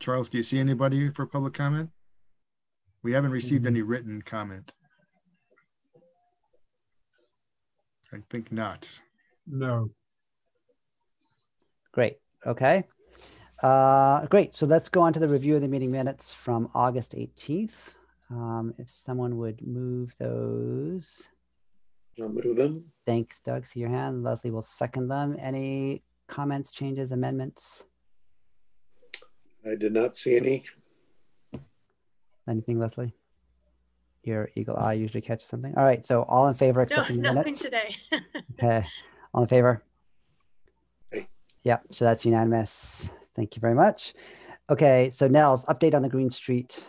Charles, do you see anybody for public comment? We haven't received Mm-hmm. any written comment. I think not. No. Great. Okay. Uh, great. So let's go on to the review of the meeting minutes from August 18th. Um, if someone would move those. I'll move them. Thanks, Doug. See your hand. Leslie will second them. Any comments, changes, amendments? I did not see any. Anything, Leslie? Your eagle eye usually catches something. All right. So all in favor of No, accepting the nothing minutes? today. Okay. All in favor? Aye. Yep. So that's unanimous. Thank you very much. Okay. So Nels, update on the Green Street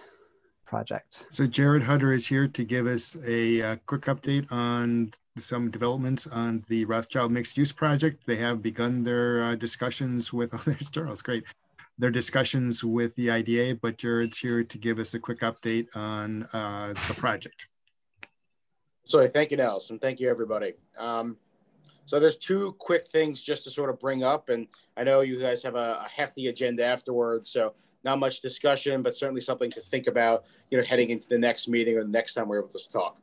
project. So Jared Hutter is here to give us a uh, quick update on some developments on the Rothschild Mixed Use Project. They have begun their uh, discussions with, oh, there's Charles, great. Their discussions with the IDA, but Jared's here to give us a quick update on uh, the project. So thank you, Nelson. Thank you, everybody. Um, so there's two quick things just to sort of bring up, and I know you guys have a, a hefty agenda afterwards, so not much discussion, but certainly something to think about, you know, heading into the next meeting or the next time we're able to talk.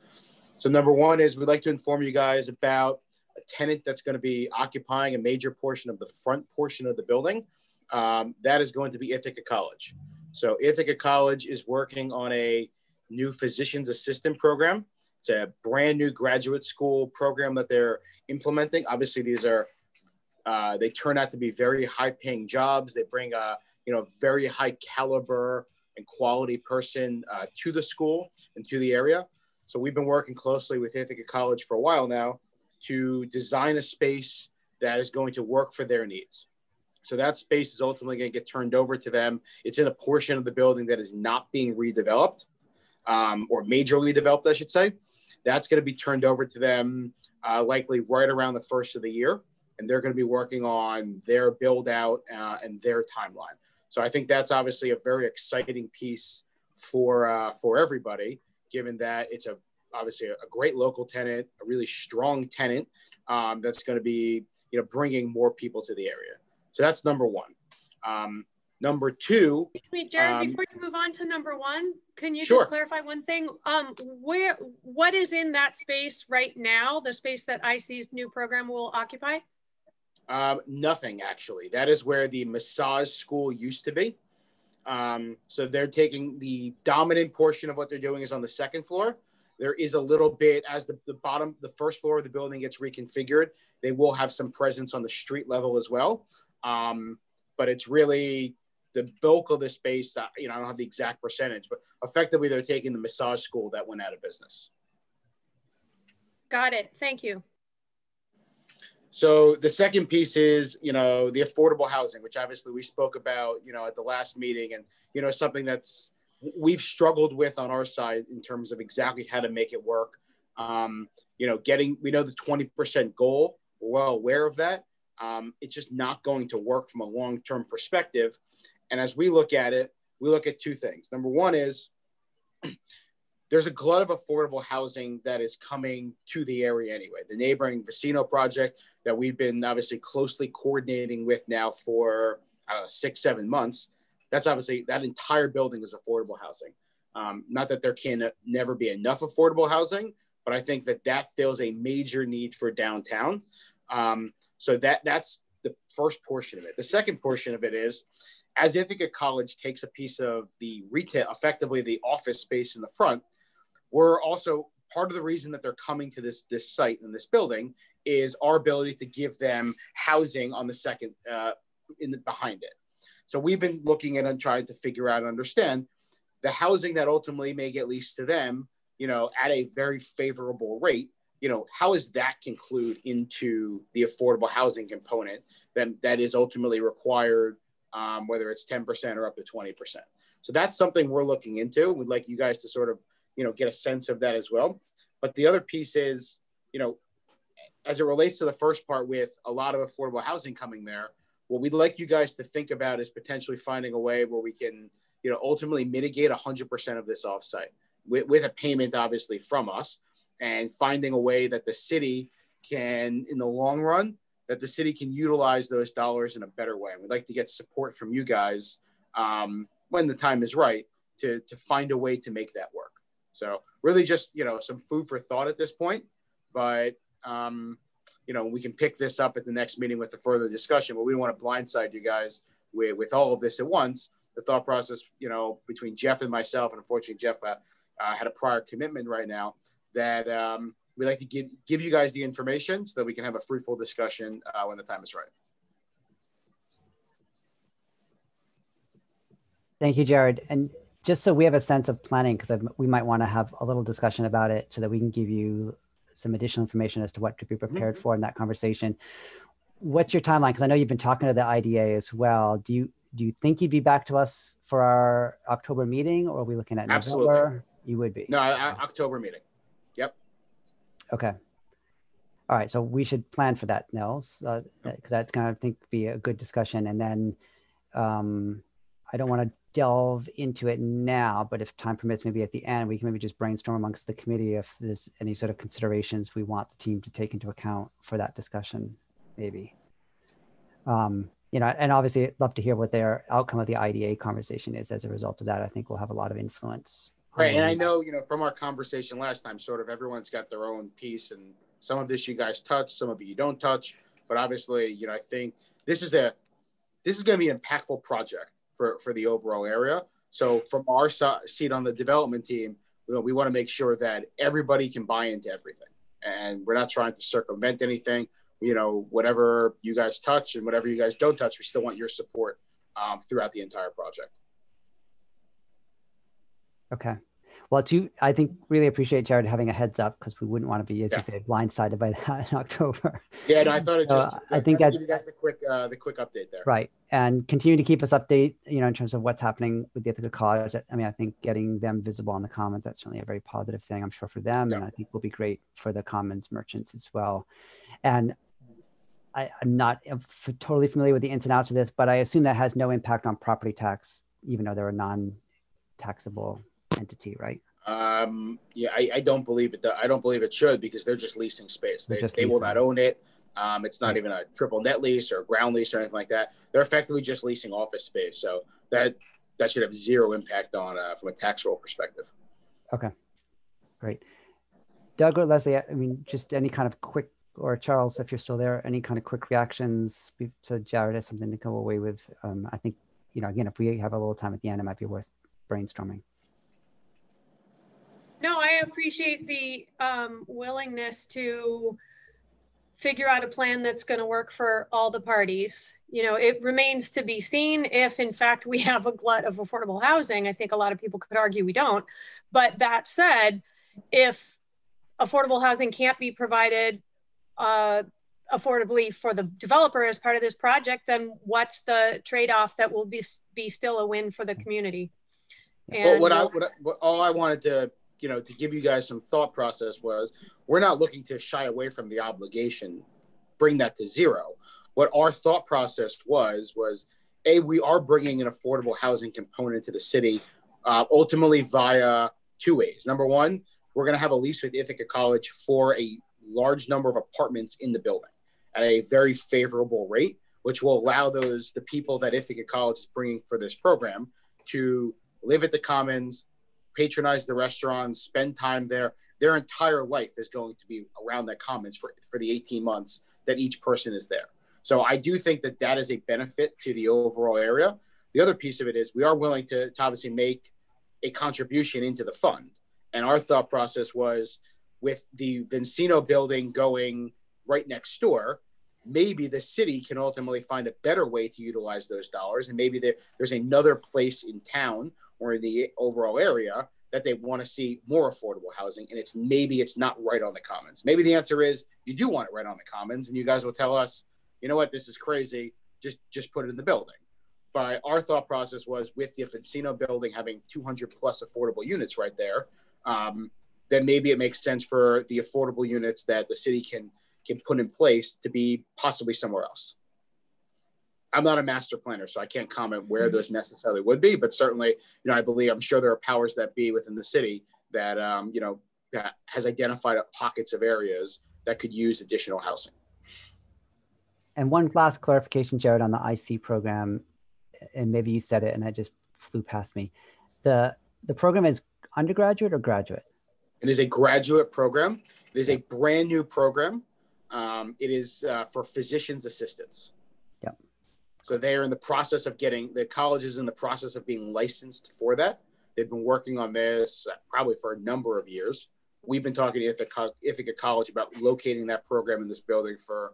So number one is we'd like to inform you guys about a tenant that's going to be occupying a major portion of the front portion of the building. Um, that is going to be Ithaca College. So Ithaca College is working on a new physician's assistant program. It's a brand new graduate school program that they're implementing. Obviously, these are uh, they turn out to be very high paying jobs. They bring a you know very high caliber and quality person uh, to the school and to the area. So we've been working closely with Ithaca College for a while now to design a space that is going to work for their needs. So that space is ultimately going to get turned over to them. It's in a portion of the building that is not being redeveloped um, or majorly developed, I should say. That's going to be turned over to them uh, likely right around the first of the year. And they're going to be working on their build out uh, and their timeline. So I think that's obviously a very exciting piece for uh, for everybody, given that it's a obviously a, great local tenant, a really strong tenant um, that's going to be you know bringing more people to the area. So that's number one. Um, number two, Wait, Jared, Um, before you move on to number one, can you Sure. just clarify one thing? Um, where, what is in that space right now, the space that IC's new program will occupy? Um, nothing actually. That is where the massage school used to be. Um, so they're taking the dominant portion of what they're doing is on the second floor. There is a little bit as the, the bottom, the first floor of the building gets reconfigured. They will have some presence on the street level as well. Um, but it's really the bulk of the space that, you know, I don't have the exact percentage, but effectively they're taking the massage school that went out of business. Got it. Thank you. So the second piece is, you know, the affordable housing, which obviously we spoke about, you know, at the last meeting, and you know, something that's we've struggled with on our side in terms of exactly how to make it work. Um, you know, getting we know the twenty percent goal. We're well aware of that. Um, it's just not going to work from a long term perspective. And as we look at it, we look at two things. Number one is there's a glut of affordable housing that is coming to the area anyway. The neighboring Vecino project that we've been obviously closely coordinating with now for six, seven months. That's obviously that entire building is affordable housing. Um, not that there can never be enough affordable housing, but I think that that fills a major need for downtown. Um, so that that's the first portion of it. The second portion of it is, as Ithaca College takes a piece of the retail, effectively the office space in the front, we're also part of the reason that they're coming to this this site and this building is our ability to give them housing on the second uh, in the, behind it. So we've been looking at and trying to figure out and understand the housing that ultimately may get leased to them, you know, at a very favorable rate. You know, how does that conclude into the affordable housing component that that is ultimately required, um, whether it's ten percent or up to twenty percent. So that's something we're looking into. We'd like you guys to sort of, you know, get a sense of that as well. But the other piece is, you know, as it relates to the first part with a lot of affordable housing coming there, what we'd like you guys to think about is potentially finding a way where we can, you know, ultimately mitigate 100% of this offsite with, with a payment, obviously, from us, and finding a way that the city can, in the long run, that the city can utilize those dollars in a better way. We'd like to get support from you guys, um, when the time is right to to find a way to make that work. So really, just you know, some food for thought at this point. But um, you know, we can pick this up at the next meeting with a further discussion. But we don't want to blindside you guys with with all of this at once. The thought process, you know, between Jeff and myself, and unfortunately Jeff uh, uh, had a prior commitment right now that um, we like to give give you guys the information so that we can have a fruitful discussion uh, when the time is right. Thank you, Jared. And just so we have a sense of planning, because we might want to have a little discussion about it so that we can give you some additional information as to what to be prepared mm-hmm. for in that conversation. What's your timeline? Because I know you've been talking to the IDA as well. Do you do you think you'd be back to us for our October meeting, or are we looking at November? Absolutely. November? You would be. No, October meeting. Yep. Okay. All right. So we should plan for that, Nels, because uh, that's going to, I think, be a good discussion. And then um, I don't want to delve into it now, but if time permits, maybe at the end, we can maybe just brainstorm amongst the committee if there's any sort of considerations we want the team to take into account for that discussion, maybe. Um, you know, and obviously I'd love to hear what their outcome of the IDA conversation is as a result of that. I think we'll have a lot of influence. Right. And I know, you know, from our conversation last time, sort of everyone's got their own piece and some of this you guys touch, some of it you don't touch. But obviously, you know, I think this is a this is going to be an impactful project for, for the overall area. So from our seat on the development team, you know, we want to make sure that everybody can buy into everything. And we're not trying to circumvent anything. You know, whatever you guys touch and whatever you guys don't touch, we still want your support um, throughout the entire project. Okay. Well, to I think really appreciate Jared having a heads up because we wouldn't want to be, as yeah. you say, blindsided by that in October. Yeah, no, I thought it just. So I think that give you guys the quick, uh, the quick update there. Right, and continue to keep us update. You know, in terms of what's happening with the Ithaca College. I mean, I think getting them visible on the Commons that's certainly a very positive thing. I'm sure for them, yeah. and I think will be great for the Commons merchants as well. And I, am not totally familiar with the ins and outs of this, but I assume that has no impact on property tax, even though they're a non-taxable entity, right? Um, yeah, I, I don't believe it. I don't believe it should because they're just leasing space. They, they will not own it. Um, it's not even a triple net lease or ground lease or anything like that. They're effectively just leasing office space. So that that should have zero impact on uh, from a tax roll perspective. Okay, great. Doug or Leslie, I mean, just any kind of quick, or Charles, if you're still there, any kind of quick reactions to Jared has something to go away with. Um, I think, you know, again, if we have a little time at the end, it might be worth brainstorming. No, I appreciate the um, willingness to figure out a plan that's going to work for all the parties. You know, it remains to be seen if, in fact, we have a glut of affordable housing. I think a lot of people could argue we don't. But that said, if affordable housing can't be provided uh, affordably for the developer as part of this project, then what's the trade-off that will be be still a win for the community? And well, what I, what I what, all I wanted to you know to give you guys some thought process was we're not looking to shy away from the obligation bring that to zero. What our thought process was was a we are bringing an affordable housing component to the city uh, ultimately via two ways. Number one we're going to have a lease with ithaca college for a large number of apartments in the building at a very favorable rate which will allow those the people that ithaca college is bringing for this program to live at the commons patronize the restaurants, spend time there. Their entire life is going to be around that commons for, for the 18 months that each person is there. So I do think that that is a benefit to the overall area. The other piece of it is we are willing to, to obviously make a contribution into the fund. And our thought process was with the Vecino building going right next door, maybe the city can ultimately find a better way to utilize those dollars. And maybe there, there's another place in town or in the overall area that they want to see more affordable housing and it's maybe it's not right on the commons. Maybe the answer is you do want it right on the commons and you guys will tell us you know what? This is crazy. Just just put it in the building. But our thought process was with the Vecino building having 200 plus affordable units right there um, then maybe it makes sense for the affordable units that the city can can put in place to be possibly somewhere else I'm not a master planner, so I can't comment where mm-hmm. those necessarily would be. But certainly, you know, I believe I'm sure there are powers that be within the city that um, you know that has identified pockets of areas that could use additional housing. And one last clarification, Jared, on the IC program, and maybe you said it and I just flew past me. The the program is undergraduate or graduate? It is a graduate program. It is a brand new program. Um, it is uh, for physician's assistants. So they are in the process of getting the college is in the process of being licensed for that. They've been working on this uh, probably for a number of years. We've been talking to Ithaca, Ithaca College about locating that program in this building for,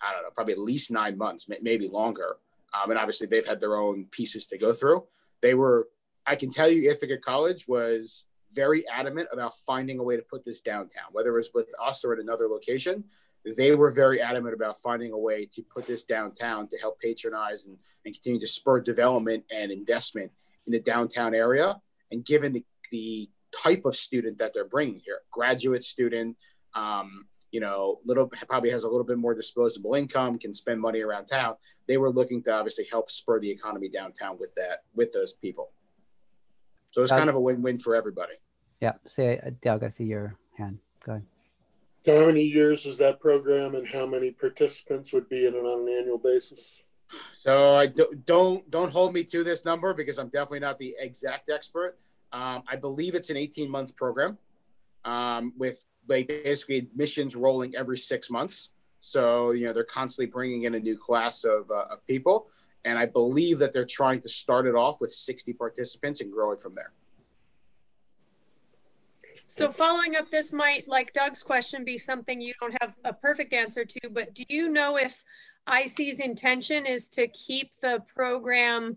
I don't know, probably at least nine months, maybe longer. Um, and obviously, they've had their own pieces to go through. They were, I can tell you, Ithaca College was very adamant about finding a way to put this downtown, whether it was with us or at another location. They were very adamant about finding a way to put this downtown to help patronize and, and continue to spur development and investment in the downtown area. And given the, the type of student that they're bringing here, graduate student, um, you know, little probably has a little bit more disposable income, can spend money around town. They were looking to obviously help spur the economy downtown with that, with those people. So it's kind of a win-win for everybody. Yeah. Say, uh, Doug, I see your hand. Go ahead. So how many years is that program and how many participants would be in it on an annual basis? So I do, don't don't hold me to this number because I'm definitely not the exact expert. Um, I believe it's an 18 month program um, with basically admissions rolling every six months. So you know they're constantly bringing in a new class of, uh, of people, and I believe that they're trying to start it off with 60 participants and grow it from there. So following up, this might, like Doug's question, be something you don't have a perfect answer to, but do you know if IC's intention is to keep the program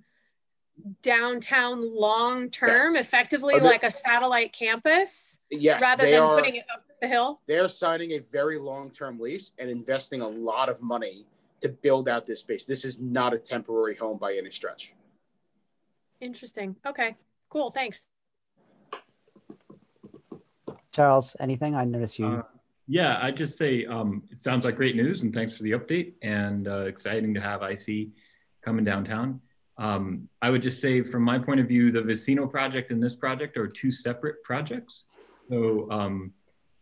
downtown long term, yes. effectively like a satellite campus? Yes. Rather than are, putting it up the hill? They're signing a very long term lease and investing a lot of money to build out this space. This is not a temporary home by any stretch. Interesting. Okay, cool. Thanks. Charles, anything? I notice you. Uh, yeah, I just say um, it sounds like great news, and thanks for the update. And uh, exciting to have IC coming downtown. Um, I would just say, from my point of view, the Vecino project and this project are two separate projects. So um,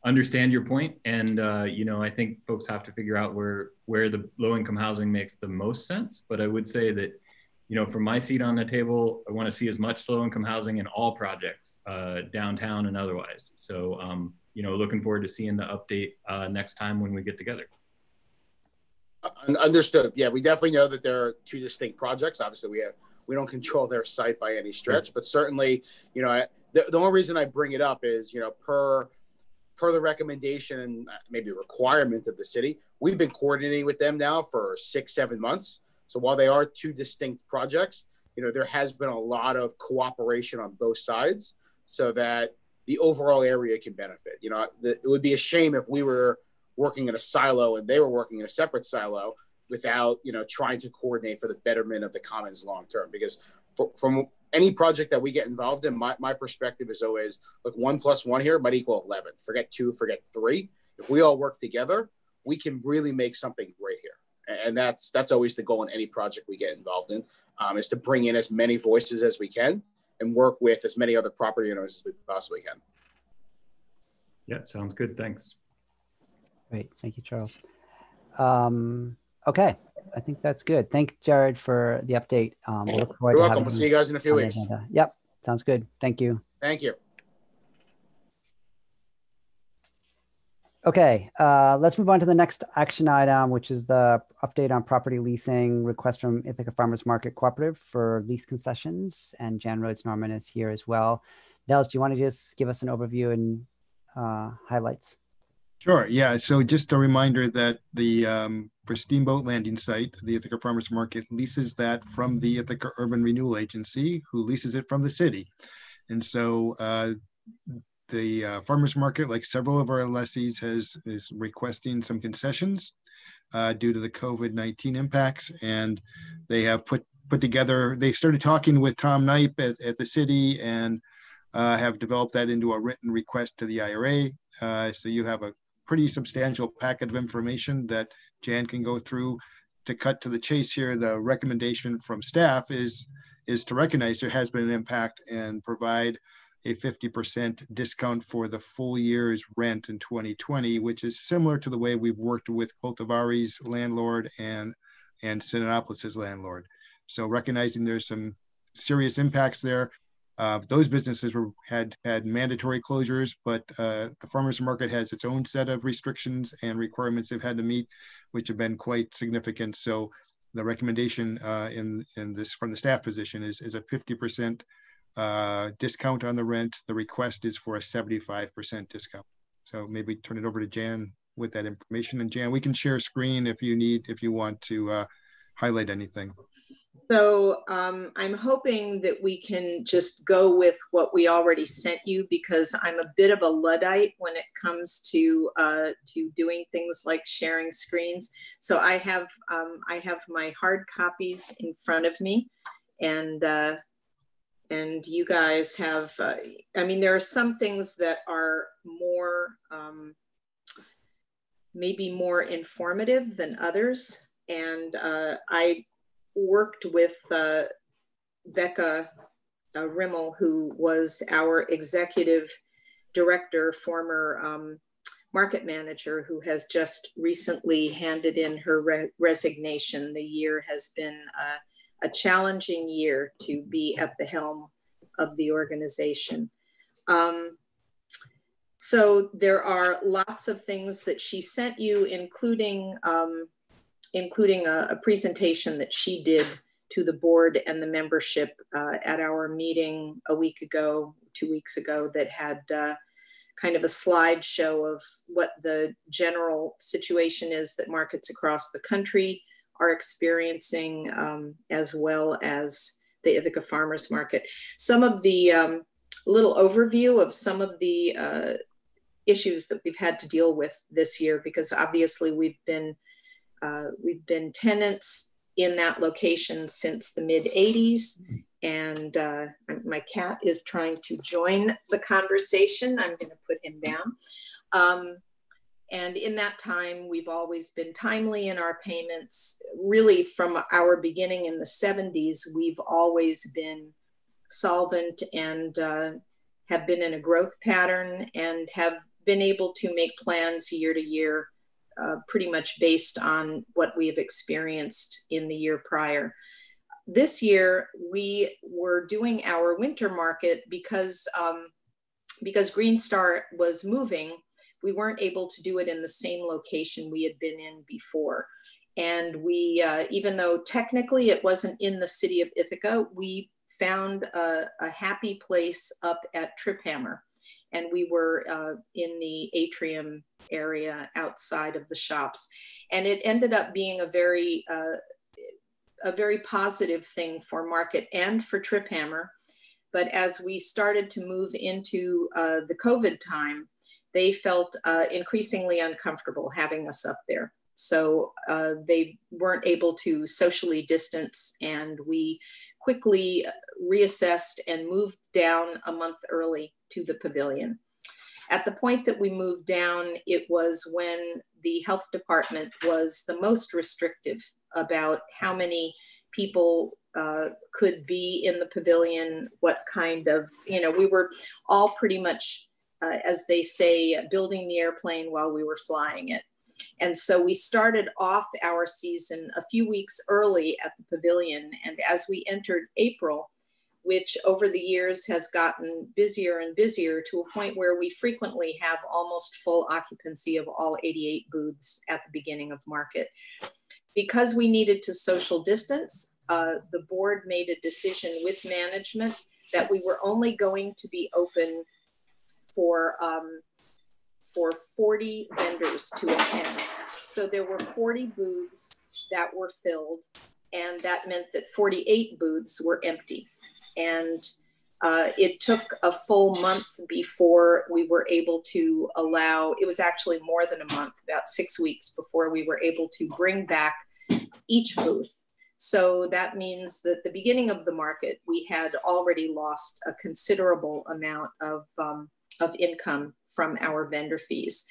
understand your point, and uh, you know, I think folks have to figure out where where the low income housing makes the most sense. But I would say that you know, from my seat on the table, I want to see as much low income housing in all projects, uh, downtown and otherwise. So, um, you know, looking forward to seeing the update uh, next time when we get together. Understood. Yeah, we definitely know that there are two distinct projects. Obviously, we have we don't control their site by any stretch, but certainly, you know, I, the, the only reason I bring it up is, you know, per per the recommendation and maybe requirement of the city, we've been coordinating with them now for six, seven months. So while they are two distinct projects, you know, there has been a lot of cooperation on both sides so that the overall area can benefit. You know, the, it would be a shame if we were working in a silo and they were working in a separate silo without, you know, trying to coordinate for the betterment of the commons long term. Because for, from any project that we get involved in, my, my perspective is always look, one plus one here might equal 11. Forget two, forget three. If we all work together, we can really make something great here and that's that's always the goal in any project we get involved in um, is to bring in as many voices as we can and work with as many other property owners as we possibly can. Yeah sounds good. Thanks. Great. Thank you charles. Um, okay. I think that's good. Thank jared for the update. Um, we'll look forward You're welcome. we'll see you guys in a few weeks. yep. Sounds good. Thank you. Thank you Okay, uh, let's move on to the next action item, which is the update on property leasing request from Ithaca Farmers Market Cooperative for lease concessions. And Jan Rhodes Norman is here as well. Nels, do you want to just give us an overview and uh, highlights? Sure. Yeah. So just a reminder that the um, for Steamboat Landing site, the Ithaca Farmers Market leases that from the Ithaca Urban Renewal Agency, who leases it from the city. And so uh, the uh, farmers market, like several of our lessees, has is requesting some concessions uh, due to the COVID-19 impacts, and they have put put together. They started talking with Tom Knipe at, at the city and uh, have developed that into a written request to the IRA. Uh, so you have a pretty substantial packet of information that Jan can go through. To cut to the chase here, the recommendation from staff is is to recognize there has been an impact and provide a 50% discount for the full year's rent in 2020, which is similar to the way we've worked with Coltivare's landlord and, and Cinemapolis's landlord. So recognizing there's some serious impacts there. Uh, those businesses were had had mandatory closures, but uh, the farmers market has its own set of restrictions and requirements they've had to meet, which have been quite significant. So the recommendation uh, in in this from the staff position is is a 50% uh, discount on the rent. The request is for a 75% discount. So maybe turn it over to Jan with that information. And Jan, we can share screen if you need if you want to uh, highlight anything. So um, I'm hoping that we can just go with what we already sent you because I'm a bit of a luddite when it comes to uh, to doing things like sharing screens. So I have um, I have my hard copies in front of me, and uh, and you guys have. Uh, I mean, there are some things that are more um, maybe more informative than others, and uh, I worked with uh, Becca uh, Rimmel, who was our executive director, former um, market manager, who has just recently handed in her re resignation. The year has been uh, a challenging year to be at the helm of the organization. Um, so there are lots of things that she sent you, including um, including a, a, presentation that she did to the board and the membership uh, at our meeting a week ago, two weeks ago, that had uh, kind of a slideshow of what the general situation is that markets across the country are experiencing, um, as well as the Ithaca Farmers Market. Some of the um, little overview of some of the uh, issues that we've had to deal with this year, because obviously we've been uh, we've been tenants in that location since the mid 80s. And uh, my cat is trying to join the conversation. I'm going to put him down. Um, and in that time, we've always been timely in our payments. Really, from our beginning in the 70s, we've always been solvent and uh, have been in a growth pattern and have been able to make plans year to year uh, pretty much based on what we have experienced in the year prior. This year, we were doing our winter market because, um, because Green Star was moving. We weren't able to do it in the same location we had been in before. And we, uh, even though technically it wasn't in the city of Ithaca, we found a, a happy place up at Trip Hammer and we were uh, in the atrium area outside of the shops. And it ended up being a very, uh, a very positive thing for market and for Trip Hammer. But as we started to move into uh, the COVID time, they felt uh, increasingly uncomfortable having us up there. So uh, they weren't able to socially distance, and we quickly reassessed and moved down a month early to the pavilion. At the point that we moved down, it was when the health department was the most restrictive about how many people uh, could be in the pavilion, what kind of, you know, we were all pretty much, uh, as they say, building the airplane while we were flying it. And so we started off our season a few weeks early at the pavilion. And as we entered April, which over the years has gotten busier and busier to a point where we frequently have almost full occupancy of all 88 booths at the beginning of market. Because we needed to social distance, uh, the board made a decision with management that we were only going to be open for, um, for 40 vendors to attend. So there were 40 booths that were filled and that meant that 48 booths were empty. And uh, it took a full month before we were able to allow, it was actually more than a month, about six weeks before we were able to bring back each booth. So that means that the beginning of the market, we had already lost a considerable amount of, um, of income from our vendor fees.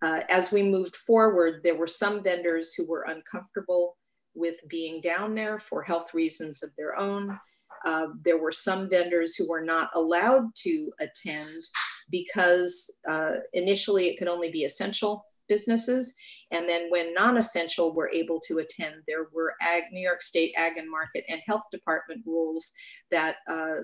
Uh, as we moved forward, there were some vendors who were uncomfortable with being down there for health reasons of their own. Uh, there were some vendors who were not allowed to attend because uh, initially it could only be essential businesses. And then when non-essential were able to attend, there were ag, New York State Ag and Market and Health Department rules that, uh,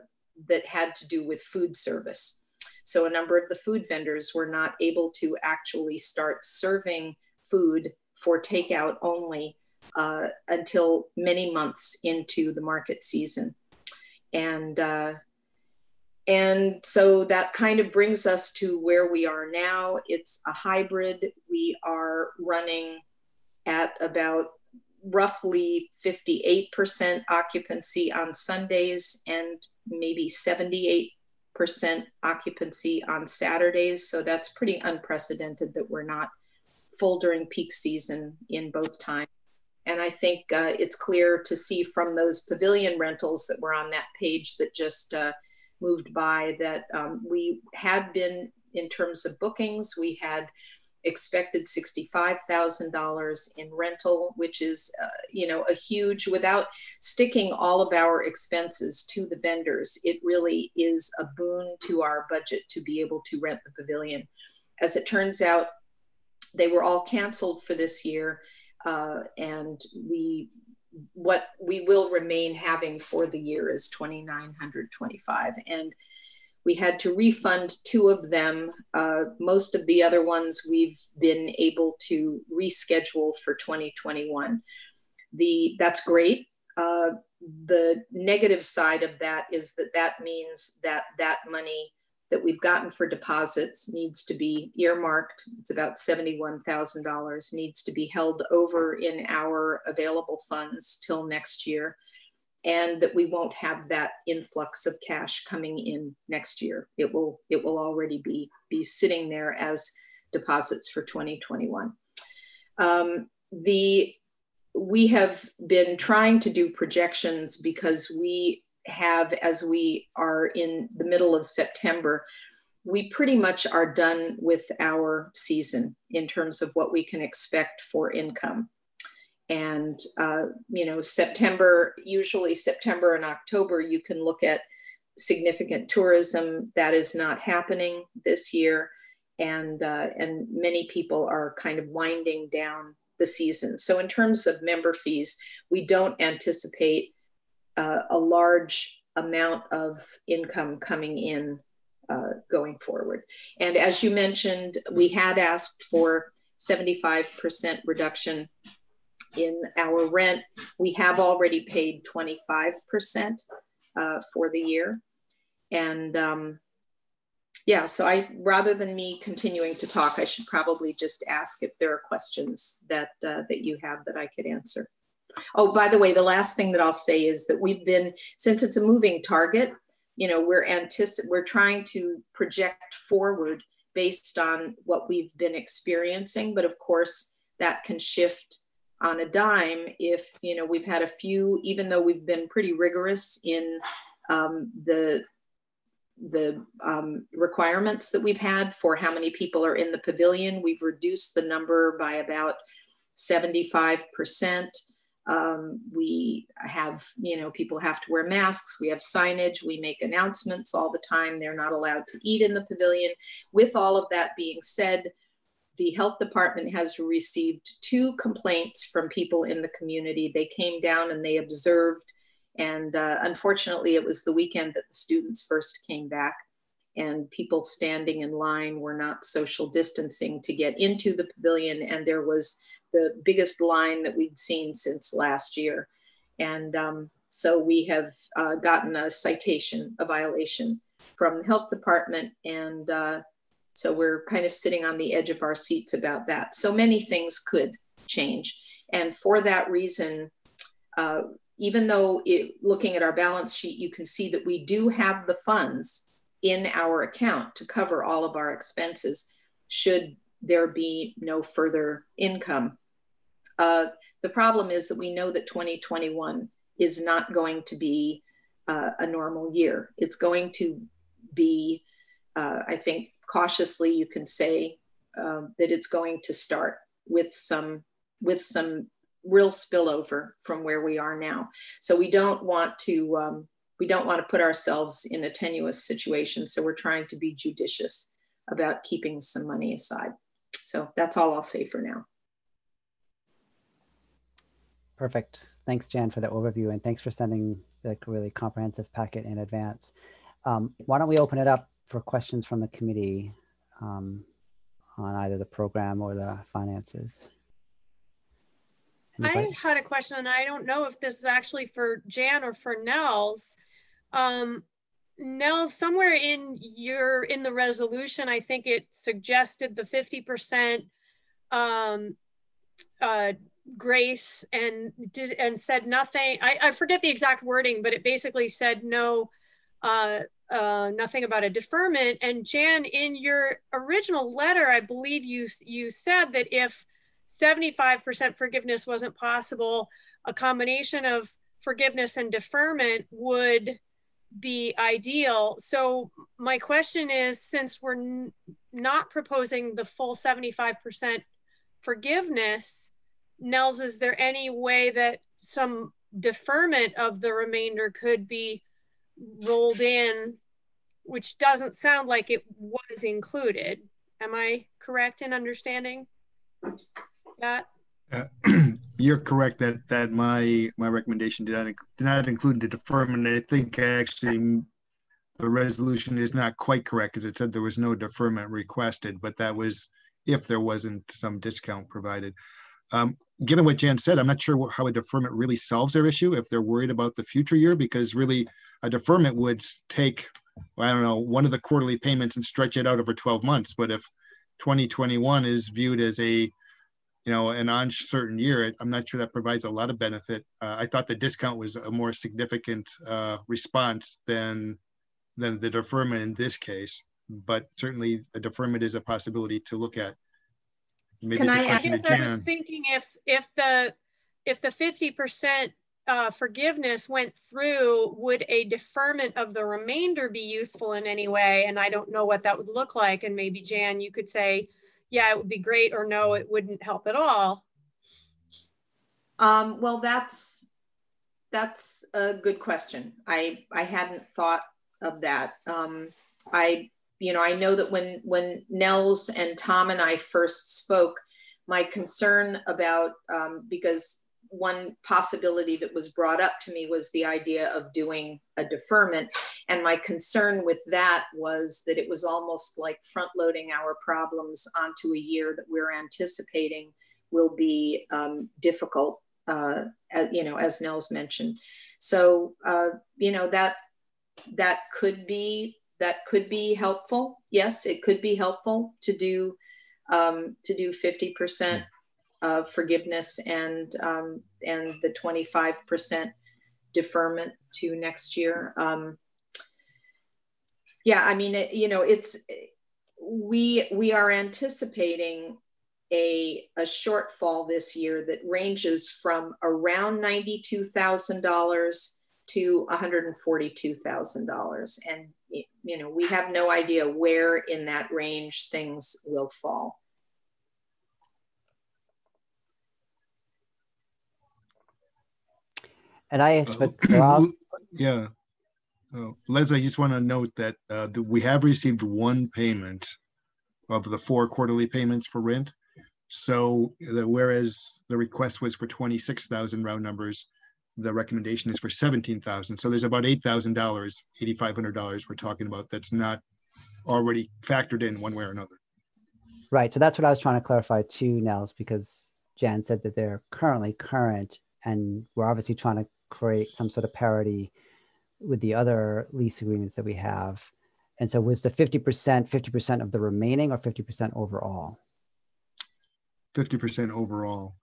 that had to do with food service. So a number of the food vendors were not able to actually start serving food for takeout only uh, until many months into the market season. And uh, and so that kind of brings us to where we are now. It's a hybrid. We are running at about roughly 58% occupancy on Sundays and maybe 78% occupancy on Saturdays. So that's pretty unprecedented that we're not full during peak season in both times. And I think uh, it's clear to see from those pavilion rentals that were on that page that just uh, moved by that um, we had been, in terms of bookings, we had expected $65,000 in rental, which is, uh, you know, a huge, without sticking all of our expenses to the vendors, it really is a boon to our budget to be able to rent the pavilion. As it turns out, they were all canceled for this year. Uh, and we what we will remain having for the year is 2925 and we had to refund two of them uh, most of the other ones we've been able to reschedule for 2021 the that's great uh, the negative side of that is that that means that that money that we've gotten for deposits needs to be earmarked. It's about $71,000, needs to be held over in our available funds till next year. And that we won't have that influx of cash coming in next year. It will, it will already be, be sitting there as deposits for 2021. Um, the we have been trying to do projections because we have as we are in the middle of September, we pretty much are done with our season in terms of what we can expect for income. And, uh, you know, September, usually September and October, you can look at significant tourism that is not happening this year. And, uh, and many people are kind of winding down the season. So, in terms of member fees, we don't anticipate uh, a large amount of income coming in uh, going forward. And as you mentioned, we had asked for 75% reduction in our rent. We have already paid 25% uh, for the year. And um, yeah, so I rather than me continuing to talk, I should probably just ask if there are questions that uh, that you have that I could answer. Oh, by the way, the last thing that I'll say is that we've been, since it's a moving target, you know, we're antici- we're trying to project forward based on what we've been experiencing. But of course, that can shift on a dime if, you know, we've had a few, even though we've been pretty rigorous in um, the the um, requirements that we've had for how many people are in the pavilion. We've reduced the number by about 75 percent. Um, we have, you know, people have to wear masks. We have signage. We make announcements all the time. They're not allowed to eat in the pavilion. With all of that being said, the health department has received two complaints from people in the community. They came down and they observed. And uh, unfortunately, it was the weekend that the students first came back and people standing in line were not social distancing to get into the pavilion. And there was the biggest line that we'd seen since last year. And um, so we have uh, gotten a citation, a violation from the health department. And uh, so we're kind of sitting on the edge of our seats about that. So many things could change. And for that reason, uh, even though it, looking at our balance sheet, you can see that we do have the funds in our account to cover all of our expenses should there be no further income. Uh, the problem is that we know that 2021 is not going to be uh, a normal year. It's going to be, uh, I think, cautiously you can say um, that it's going to start with some with some real spillover from where we are now. So we don't want to um, we don't want to put ourselves in a tenuous situation. So we're trying to be judicious about keeping some money aside. So that's all I'll say for now. Perfect. Thanks, Jan, for the overview, and thanks for sending the really comprehensive packet in advance. Um, why don't we open it up for questions from the committee um, on either the program or the finances? I had a question, and I don't know if this is actually for Jan or for Nels. Um, Nels, somewhere in your in the resolution, I think it suggested the fifty percent um, uh, grace and did and said nothing. I, I forget the exact wording, but it basically said no, uh, uh, nothing about a deferment. And Jan, in your original letter, I believe you you said that if 75% forgiveness wasn't possible, a combination of forgiveness and deferment would be ideal. So my question is, since we're not proposing the full 75% forgiveness, Nels, is there any way that some deferment of the remainder could be rolled in, which doesn't sound like it was included? Am I correct in understanding that? Uh, you're correct that that my my recommendation did not did not include the deferment. I think actually the resolution is not quite correct because it said there was no deferment requested, but that was if there wasn't some discount provided. Um, given what Jan said, I'm not sure how a deferment really solves their issue if they're worried about the future year, because really a deferment would take, I don't know, one of the quarterly payments and stretch it out over 12 months. But if 2021 is viewed as a you know, an uncertain year, I'm not sure that provides a lot of benefit. Uh, I thought the discount was a more significant uh, response than than the deferment in this case. But certainly, a deferment is a possibility to look at. Maybe Can I, I guess I was thinking if if the if the 50 percent uh, forgiveness went through, would a deferment of the remainder be useful in any way? And I don't know what that would look like. And maybe Jan, you could say yeah, it would be great, or no, it wouldn't help at all? Um, well, that's that's a good question. I I hadn't thought of that. Um, I you know I know that when when Nels and Tom and I first spoke, my concern about um, because one possibility that was brought up to me was the idea of doing a deferment. And my concern with that was that it was almost like front loading our problems onto a year that we're anticipating will be um, difficult, uh, as, you know, as Nels mentioned. So, uh, you know, that that could be that could be helpful. Yes, it could be helpful to do um, to do 50% of forgiveness and um, and the 25% deferment to next year. Um, yeah, I mean, it, you know, it's we we are anticipating a a shortfall this year that ranges from around ninety two thousand dollars to $142,000. and forty two thousand dollars, and you know we have no idea where in that range things will fall. And I expect uh, yeah. Uh, Leslie, I just want to note that, uh, that we have received one payment of the four quarterly payments for rent. So the, whereas the request was for 26,000 round numbers, the recommendation is for 17,000. So there's about $8,000, $8,500 we're talking about that's not already factored in one way or another. Right. So that's what I was trying to clarify too, Nels, because Jan said that they're currently current and we're obviously trying to create some sort of parity with the other lease agreements that we have. And so was the 50%, 50% of the remaining or 50% overall? 50% overall.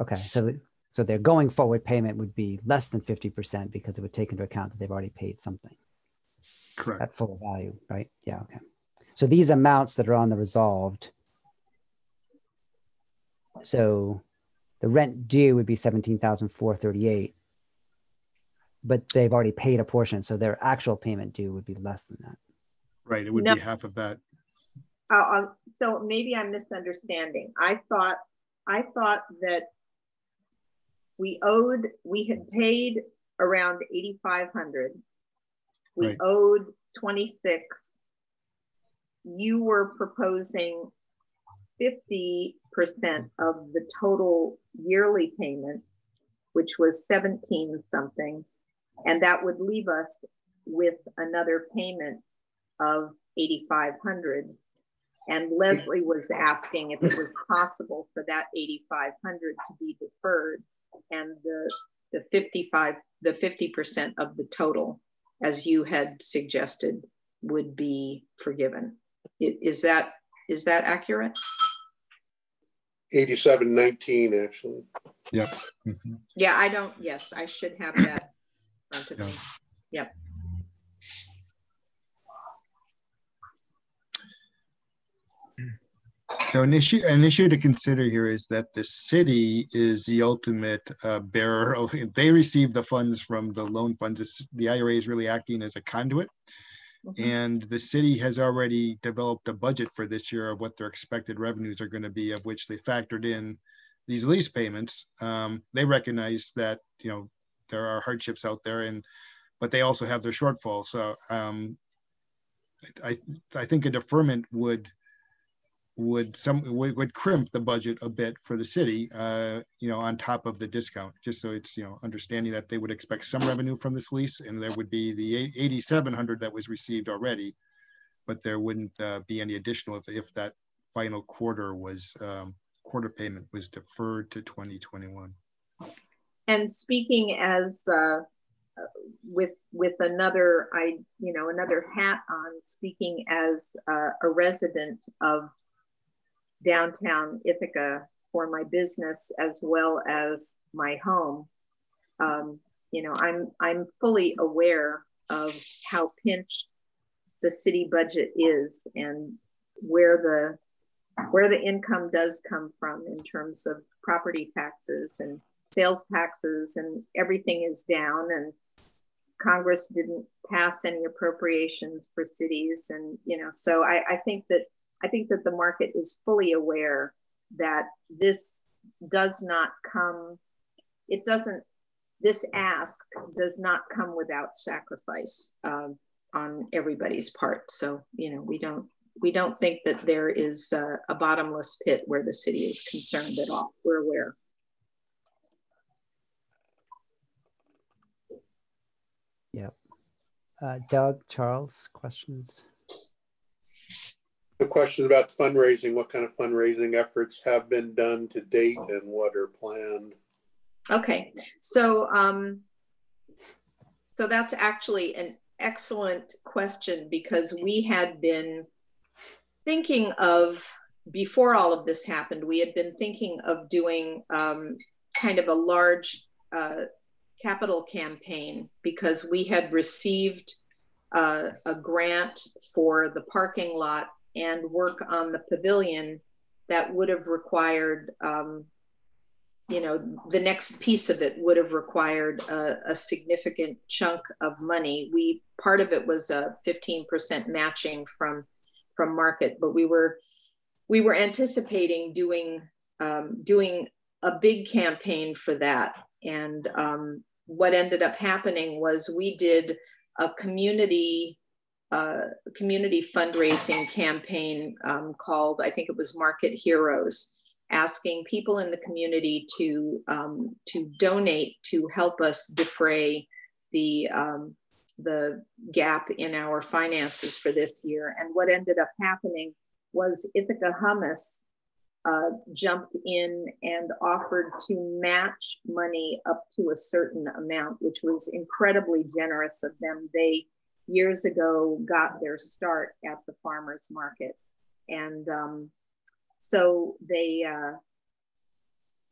Okay. So, so their going forward payment would be less than 50% because it would take into account that they've already paid something. Correct. At full value, right? Yeah. Okay. So these amounts that are on the resolved. So the rent due would be 17,438 but they've already paid a portion, so their actual payment due would be less than that. Right, it would no. be half of that. Uh, so maybe I'm misunderstanding. I thought I thought that we owed we had paid around 8500 we right. owed 26 you were proposing 50% of the total yearly payment, which was 17 something, and that would leave us with another payment of 8,500. And Leslie was asking if it was possible for that 8,500 to be deferred and the, the 55, the 50% of the total, as you had suggested, would be forgiven. Is that, is that accurate? 8719, actually. Yep. Mhm. Yeah, I don't, yes, I should have that in front of me. Yep. So an issue, an issue to consider here is that the city is the ultimate uh, bearer of, they receive the funds from the loan funds. It's- The IRA is really acting as a conduit. Mhm. And the city has already developed a budget for this year of what their expected revenues are going to be, of which they factored in these lease payments. Um, they recognize that, you know, there are hardships out there and, but they also have their shortfall. So um, I, I think a deferment would, would some, would, would crimp the budget a bit for the city, uh, you know, on top of the discount, just so it's, you know, understanding that they would expect some revenue from this lease and there would be the 8,700 that was received already, but there wouldn't uh, be any additional if, if that final quarter was, um, quarter payment was deferred to 2021. And speaking as uh, with with another, I you know another hat on, speaking as uh, a resident of downtown Ithaca for my business as well as my home. Um, you know, I'm I'm fully aware of how pinched the city budget is and where the where the income does come from in terms of property taxes and sales taxes and everything is down and Congress didn't pass any appropriations for cities and you know so I, I think that I think that the market is fully aware that this does not come it doesn't this ask does not come without sacrifice um, on everybody's part so you know we don't we don't think that there is a, a bottomless pit where the city is concerned at all we're aware Yep. Uh, Doug, Charles, questions? The question about fundraising, what kind of fundraising efforts have been done to date and what are planned? Okay, so um, so that's actually an excellent question because we had been thinking of before all of this happened. We had been thinking of doing um, kind of a large uh, capital campaign because we had received uh, a grant for the parking lot and work on the pavilion that would have required um, you know, the next piece of it would have required a, a, significant chunk of money. We part of it was a 15% matching from from market, but we were we were anticipating doing um, doing a big campaign for that. And um, what ended up happening was we did a community uh, community fundraising campaign um, called I think it was Market Heroes asking people in the community to um, to donate to help us defray the um, the gap in our finances for this year. And what ended up happening was Ithaca Hummus uh, jumped in and offered to match money up to a certain amount, which was incredibly generous of them. They years ago got their start at the farmers market, and um, so they uh,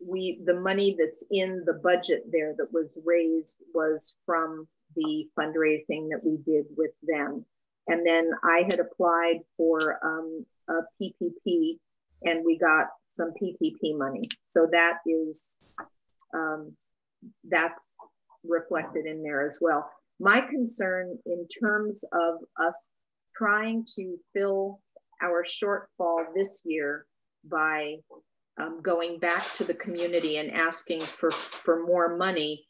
we the money that's in the budget there that was raised was from the fundraising that we did with them. And then i had applied for um, a ppp and we got some ppp money. So that is um, that's reflected in there as well my concern in terms of us trying to fill our shortfall this year by um, going back to the community and asking for, for more money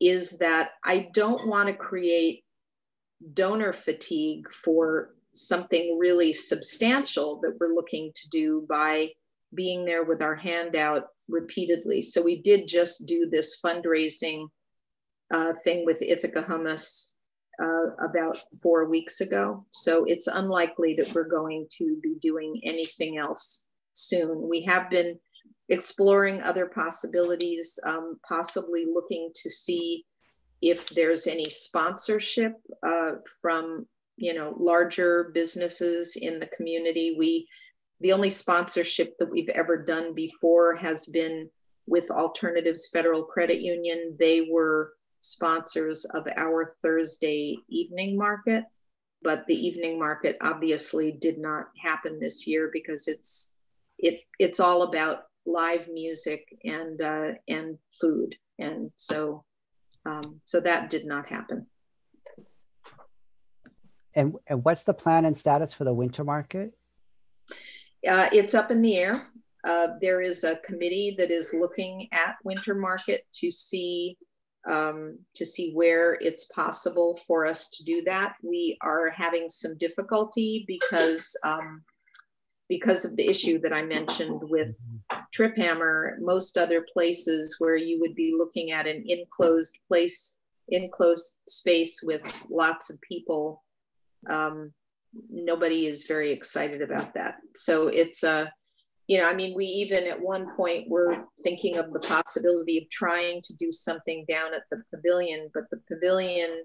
is that I don't want to create donor fatigue for something really substantial that we're looking to do by being there with our hand out repeatedly. So we did just do this fundraising uh, thing with Ithaca Hummus uh, about four weeks ago. So it's unlikely that we're going to be doing anything else soon. We have been exploring other possibilities, um, possibly looking to see if there's any sponsorship uh, from you know larger businesses in the community. We the only sponsorship that we've ever done before has been with Alternatives Federal Credit Union. They were sponsors of our Thursday evening market, but the evening market obviously did not happen this year because it's it it's all about live music and uh, and food, and so um, so that did not happen. And, and what's the plan and status for the winter market? Uh, it's up in the air. Uh, there is a committee that is looking at winter market to see um, to see where it's possible for us to do that. We are having some difficulty because um, because of the issue that I mentioned with Triphammer. Most other places where you would be looking at an enclosed place, enclosed space with lots of people, um, nobody is very excited about that. So it's a you know, I mean, we even at one point were thinking of the possibility of trying to do something down at the pavilion, but the pavilion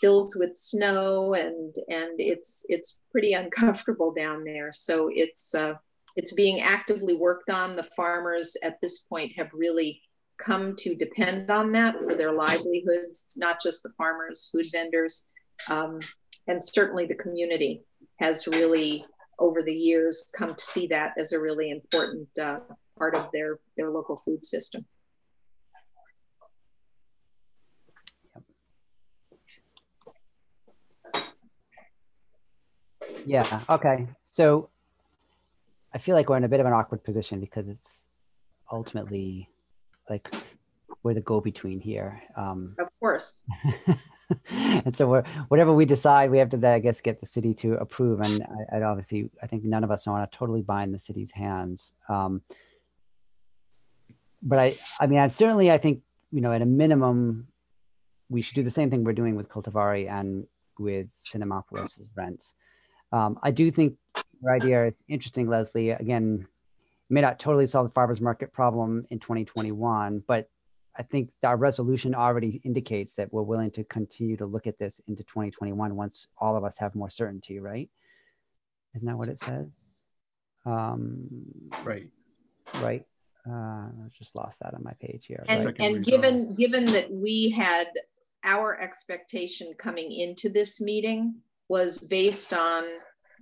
fills with snow and and it's it's pretty uncomfortable down there. So it's uh, it's being actively worked on. The farmers at this point have really come to depend on that for their livelihoods, not just the farmers, food vendors, um, and certainly the community has really over the years come to see that as a really important uh, part of their, their local food system. Yeah, okay. So I feel like we're in a bit of an awkward position because it's ultimately like we're the go-between here. Um, of course. and so we're, whatever we decide, we have to, I guess, get the city to approve. And I, I obviously, I think none of us want to totally bind the city's hands. Um, but I, I mean, I certainly, I think, you know, at a minimum, we should do the same thing we're doing with Coltivare and with Cinemapolis's rents. Um, I do think your idea is interesting, Leslie. Again, may not totally solve the farmers market problem in 2021, but I think our resolution already indicates that we're willing to continue to look at this into 2021 once all of us have more certainty, right? Isn't that what it says? Um, right. Right. Uh, I just lost that on my page here. And, right? and given given that we had our expectation coming into this meeting was based on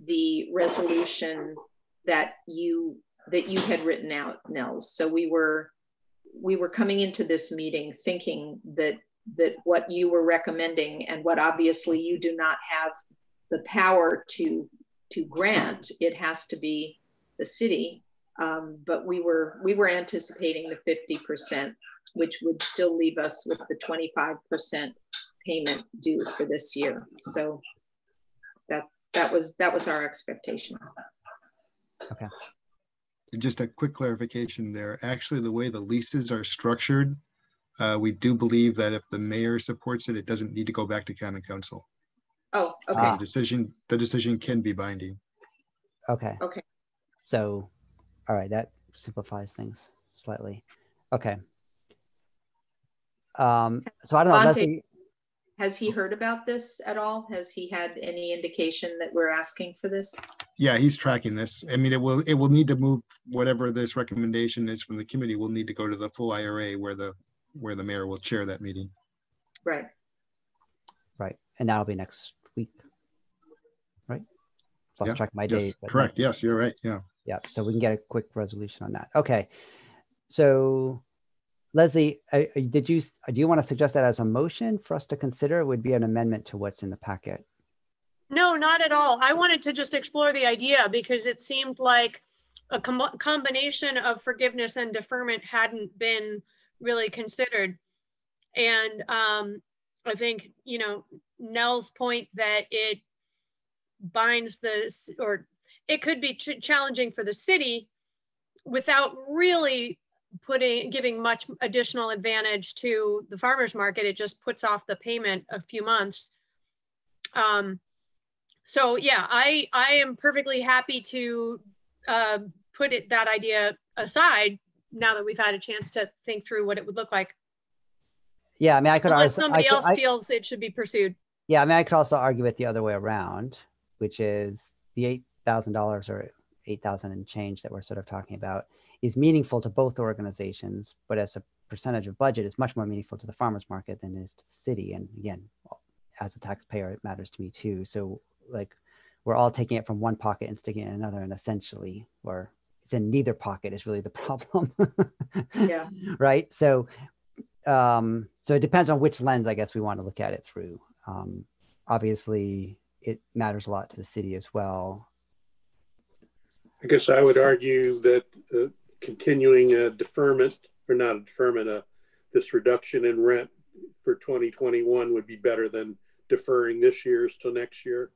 the resolution that you that you had written out, Nels. So we were we were coming into this meeting thinking that that what you were recommending and what obviously you do not have the power to to grant it has to be the city. Um, but we were we were anticipating the 50% which would still leave us with the 25% payment due for this year. So that that was that was our expectation. Okay just a quick clarification there. Actually, the way the leases are structured, uh, we do believe that if the mayor supports it, it doesn't need to go back to common council. Oh, okay. Uh, the decision, the decision can be binding. Okay. Okay. So, all right, that simplifies things slightly. Okay. Um, so I don't know. Leslie, has he heard about this at all? Has he had any indication that we're asking for this? Yeah, he's tracking this. I mean, it will it will need to move whatever this recommendation is from the committee will need to go to the full IRA where the where the mayor will chair that meeting. Right. Right. And that'll be next week. Right? Lost yeah, track my yes, date. Correct. Yes, you're right. Yeah. Yeah. So we can get a quick resolution on that. Okay. So Leslie, uh, uh, did you do you want to suggest that as a motion for us to consider? It would be an amendment to what's in the packet. No, not at all. I wanted to just explore the idea because it seemed like a com combination of forgiveness and deferment hadn't been really considered. And um, I think, you know, Nels' point that it binds the, or it could be challenging for the city without really putting giving much additional advantage to the farmers market it just puts off the payment a few months um so yeah i i am perfectly happy to uh put it that idea aside now that we've had a chance to think through what it would look like Yeah, I mean, I could unless somebody could- else I- feels it should be pursued Yeah, I mean, I could also argue it the other way around, which is the eight thousand dollars or eight thousand and change that we're sort of talking about is meaningful to both organizations, but as a percentage of budget, it's much more meaningful to the farmers market than it is to the city. And again, as a taxpayer, it matters to me too. So like, we're all taking it from one pocket and sticking it in another, and essentially, or it's in neither pocket is really the problem. Yeah. Right. So, um, so it depends on which lens I guess we want to look at it through. Um, obviously, it matters a lot to the city as well. I guess I would argue that uh, continuing a deferment, or not a deferment, uh, this reduction in rent for 2021 would be better than deferring this year's till next year.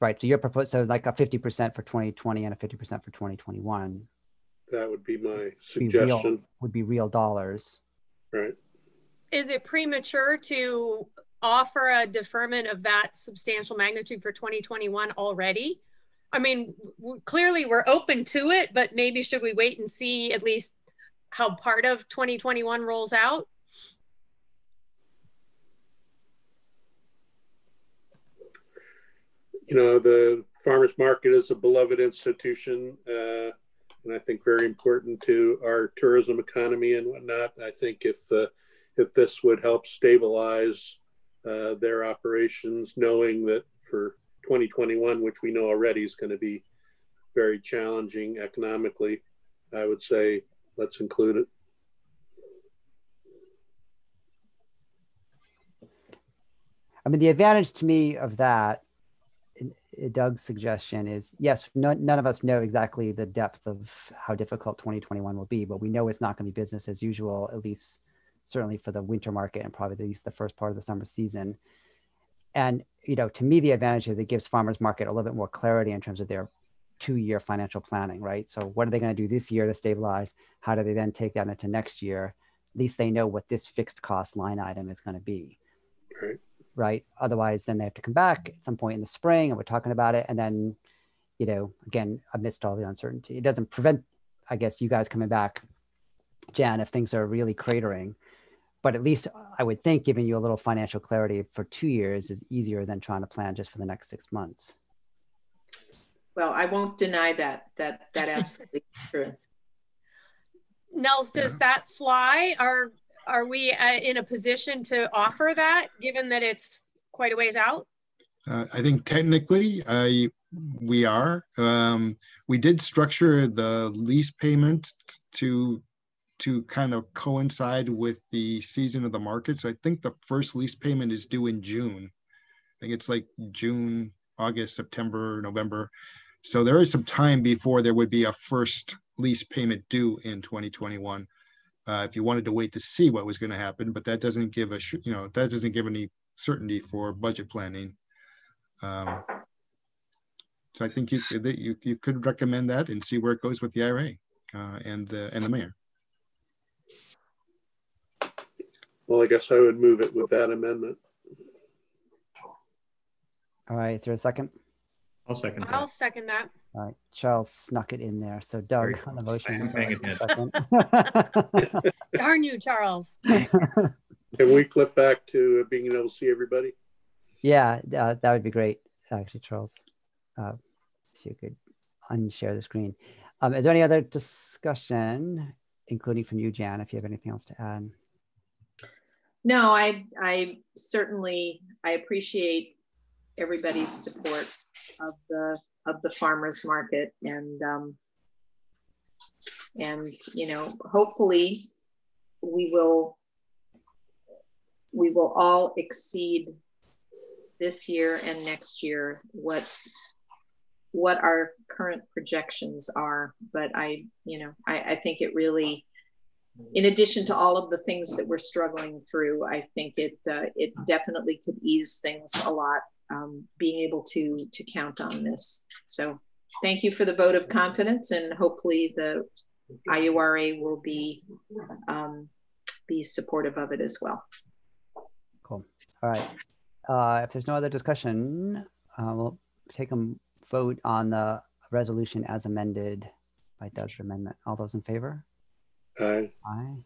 Right. So you're proposing so like a 50% for 2020 and a 50% for 2021 That would be my be real, suggestion, would be real dollars. right? is it premature to offer a deferment of that substantial magnitude for 2021 already? I mean, w- clearly we're open to it, but maybe should we wait and see at least how part of 2021 rolls out? You know, the farmer's market is a beloved institution, uh, and I think very important to our tourism economy and whatnot. I think if uh, if this would help stabilize uh, their operations, knowing that for 2021, which we know already is going to be very challenging economically, I would say let's include it. I mean, the advantage to me of that, Uh, Doug's suggestion is yes, no, none of us know exactly the depth of how difficult 2021 will be, but we know it's not going to be business as usual, at least certainly for the winter market and probably at least the first part of the summer season. And, you know, to me, the advantage is it gives farmers market a little bit more clarity in terms of their two year financial planning, right? So, what are they going to do this year to stabilize? How do they then take that into next year? At least they know what this fixed cost line item is going to be Right. Right? Otherwise, then they have to come back at some point in the spring and we're talking about it. And then, you know, again, amidst all the uncertainty, it doesn't prevent, I guess, you guys coming back, Jan, if things are really cratering. But at least I would think giving you a little financial clarity for two years is easier than trying to plan just for the next six months. Well, I won't deny that, that, that absolutely is true. Nels, does that fly? Are, are we uh, in a position to offer that, given that it's quite a ways out? Uh, I think technically, we are. Um, we did structure the lease payment to, to kind of coincide with the season of the market. So I think the first lease payment is due in June. I think it's like June, August, September, November. So there is some time before there would be a first lease payment due in 2021. Uh, if you wanted to wait to see what was going to happen, but that doesn't give a, you know, that doesn't give any certainty for budget planning. Um, so I think you, that you, you could recommend that and see where it goes with the IRA uh, and the, and the mayor. Well, I guess I would move it with that amendment. All right. Is there a second? I'll second I'll second that. All right. Charles snuck it in there. So Doug Very on the motion. I am paying second. Darn you, Charles. Can we flip back to being able to see everybody? Yeah, uh, that would be great, actually, Charles. Uh, if you could unshare the screen. Um, is there any other discussion, including from you, Jan, if you have anything else to add? No, I, I certainly, I appreciate everybody's support of the, of the farmer's market and, um, and, you know, hopefully we will, we will all exceed this year and next year what, what our current projections are. But I, you know, I, I think it really, in addition to all of the things that we're struggling through, I think it uh, it definitely could ease things a lot. Um, being able to to count on this. So, thank you for the vote of confidence, and hopefully the IURA will be um, be supportive of it as well. Cool. All right. Uh, if there's no other discussion, uh, we'll take a vote on the resolution as amended by Doug's amendment. All those in favor? Aye. Aye.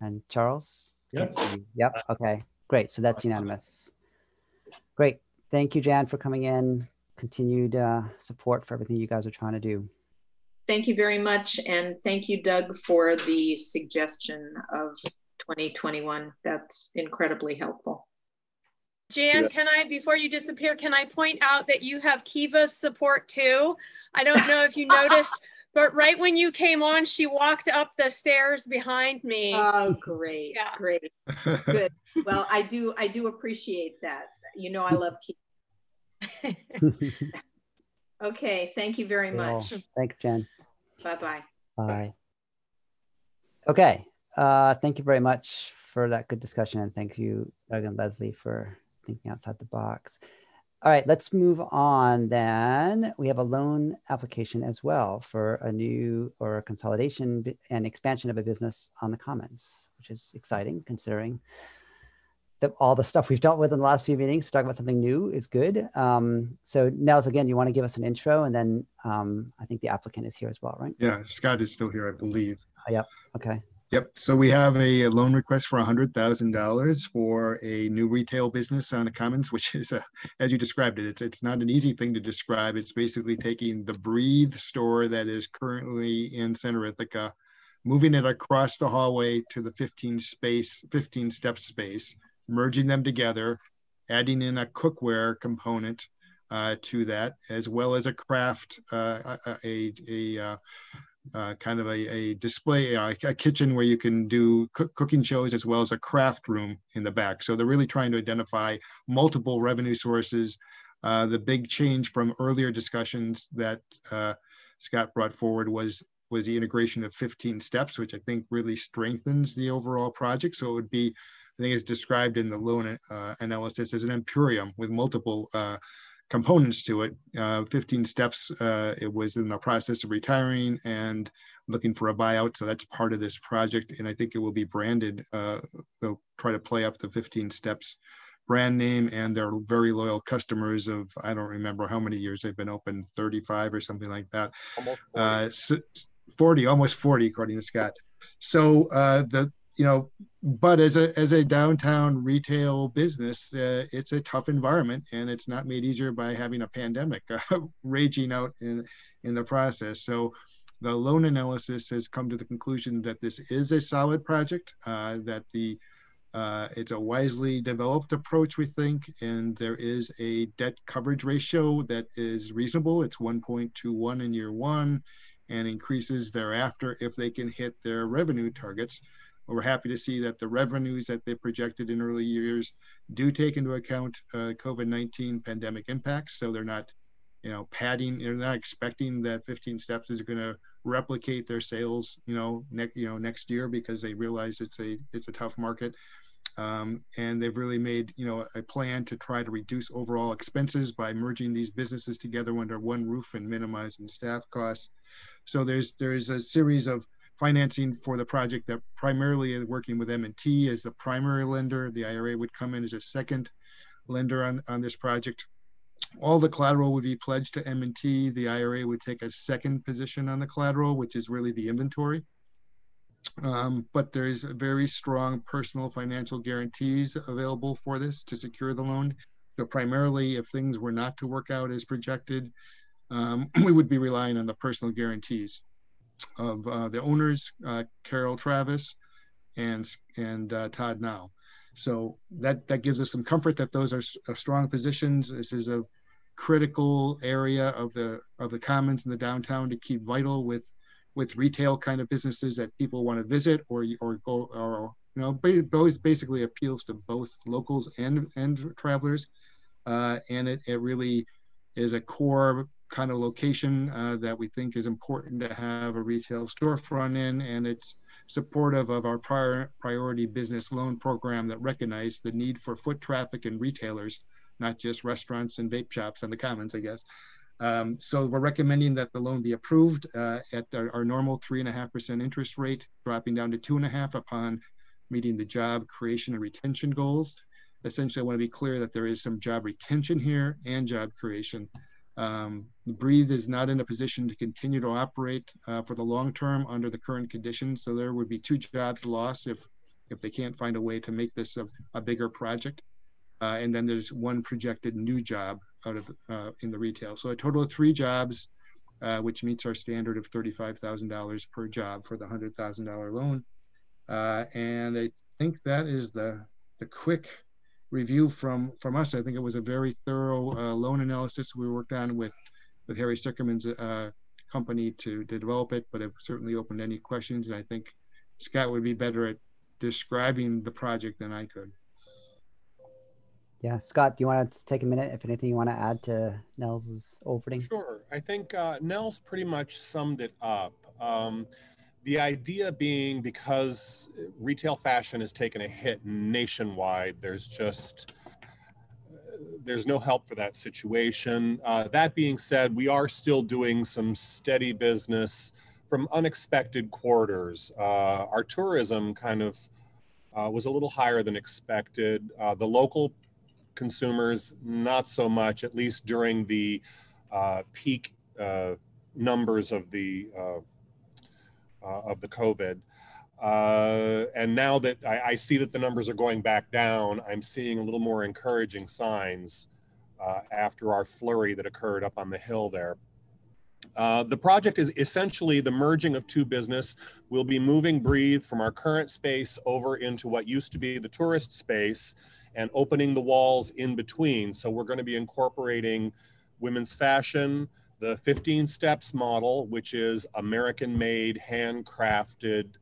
And Charles? Yep. Can't see you. Yep. Okay. Great. So that's unanimous. Great. Thank you, Jan, for coming in. Continued uh, support for everything you guys are trying to do. Thank you very much. And thank you, Doug, for the suggestion of 2021. That's incredibly helpful. Jan, Yeah. can I, before you disappear, can I point out that you have Kiva's support too? I don't know if you noticed, but right when you came on, she walked up the stairs behind me. Oh, great, Yeah. great. Good. Well, I do, I do appreciate that. You know, I love Keith. Okay, thank you very Cool. much. Thanks, Jan. Bye-bye. Bye. Okay. Uh, thank you very much for that good discussion. And thank you, Doug and Leslie, for thinking outside the box. All right, let's move on then. We have a loan application as well for a new or a consolidation and expansion of a business on the commons, which is exciting considering that all the stuff we've dealt with in the last few meetings. To talk about something new is good. Um, so Nels, again, you want to give us an intro and then um, I think the applicant is here as well, right? Yeah, Scott is still here, I believe. Yep. Okay. Yep. So we have a loan request for hundred thousand dollars for a new retail business on the Commons, which is a, as you described it, it's it's not an easy thing to describe. It's basically taking the Breathe store that is currently in Center Ithaca, moving it across the hallway to the fifteen space, fifteen step space, merging them together, adding in a cookware component uh, to that, as well as a craft, uh, a a, a uh, uh, kind of a, a display, uh, a kitchen where you can do cook, cooking shows as well as a craft room in the back. So they're really trying to identify multiple revenue sources. The big change from earlier discussions that Scott brought forward was was the integration of 15 steps, which I think really strengthens the overall project. So it would be, I think, it's described in the loan uh, analysis as an imperium with multiple uh, components to it. Uh, 15 steps, uh, it was in the process of retiring and looking for a buyout. So that's part of this project. And I think it will be branded. Uh, they'll try to play up the 15 steps brand name and they're very loyal customers of, I don't remember how many years they've been open, 35 or something like that. Almost Uh, s- 40, almost 40, according to Scott. So uh, the, you know, but as a as a downtown retail business, uh, it's a tough environment, and it's not made easier by having a pandemic uh, raging out in in the process. So, the loan analysis has come to the conclusion that this is a solid project. Uh, that the uh, it's a wisely developed approach, we think, and there is a debt coverage ratio that is reasonable. It's 1.21 in year one, and increases thereafter if they can hit their revenue targets we're happy to see that the revenues that they projected in early years do take into account uh, COVID-19 pandemic impacts. So they're not, you know, padding. They're not expecting that 15 Steps is going to replicate their sales, you know, next you know next year because they realize it's a it's a tough market. Um, and they've really made you know a plan to try to reduce overall expenses by merging these businesses together under one roof and minimizing staff costs. So there's there's a series of financing for the project that primarily is working with M&T as the primary lender. The IRA would come in as a second lender on, on this project. All the collateral would be pledged to M&T. The IRA would take a second position on the collateral, which is really the inventory. Um, but there's very strong personal financial guarantees available for this to secure the loan. So primarily, if things were not to work out as projected, um, we would be relying on the personal guarantees of uh, the owners, uh, Carol Travis and and uh, Todd Now. So that that gives us some comfort that those are, are strong positions. This is a critical area of the of the commons in the downtown to keep vital with with retail kind of businesses that people want to visit or or go or you know those basically appeals to both locals and and travelers uh, and it, it really is a core kind of location uh, that we think is important to have a retail storefront in, and it's supportive of our prior priority business loan program that recognized the need for foot traffic and retailers, not just restaurants and vape shops on the commons, I guess. Um, so we're recommending that the loan be approved uh, at our, our normal three and a half percent interest rate, dropping down to two and a half upon meeting the job creation and retention goals. Essentially, I want to be clear that there is some job retention here and job creation. Um, Breathe is not in a position to continue to operate uh, for the long term under the current conditions. So there would be two jobs lost if if they can't find a way to make this a, a bigger project. Uh, and then there's one projected new job out of uh, in the retail. So a total of three jobs, uh, which meets our standard of $35,000 per job for the $100,000 loan. Uh, and I think that is the the quick review from from us. I think it was a very thorough uh, loan analysis we worked on with with Harry Stickerman's uh, company to, to develop it, but it certainly opened any questions. And I think Scott would be better at describing the project than I could. Yeah, Scott, do you want to take a minute? If anything you want to add to Nels's opening? Sure. I think uh, Nels pretty much summed it up. Um, the idea being because retail fashion has taken a hit nationwide, there's just there's no help for that situation. Uh, that being said, we are still doing some steady business from unexpected quarters. Uh, our tourism kind of uh, was a little higher than expected. Uh, the local consumers, not so much, at least during the uh, peak uh, numbers of the of the COVID. Uh, and now that I, I, see that the numbers are going back down, I'm seeing a little more encouraging signs uh, after our flurry that occurred up on the hill there. Uh, the project is essentially the merging of two business. We'll be moving Breathe from our current space over into what used to be the tourist space and opening the walls in between. So we're going to be incorporating women's fashion, the 15 steps model, which is American made, handcrafted,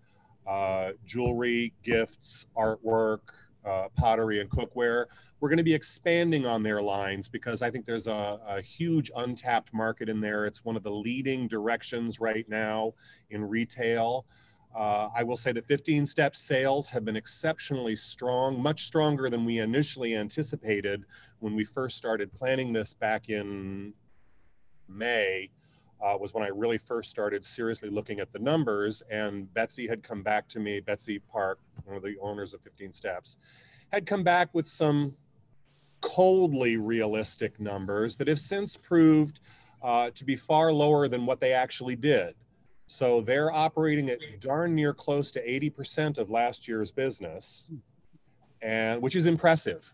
uh, jewelry, gifts, artwork, uh, pottery, and cookware. We're going to be expanding on their lines because I think there's a, a, huge untapped market in there. It's one of the leading directions right now in retail. Uh, I will say that 15 step sales have been exceptionally strong, much stronger than we initially anticipated when we first started planning this back in May uh, was when I really first started seriously looking at the numbers. And Betsy had come back to me, Betsy Park, one of the owners of 15 Steps, had come back with some coldly realistic numbers that have since proved uh, to be far lower than what they actually did. So they're operating at darn near close to 80% of last year's business, and which is impressive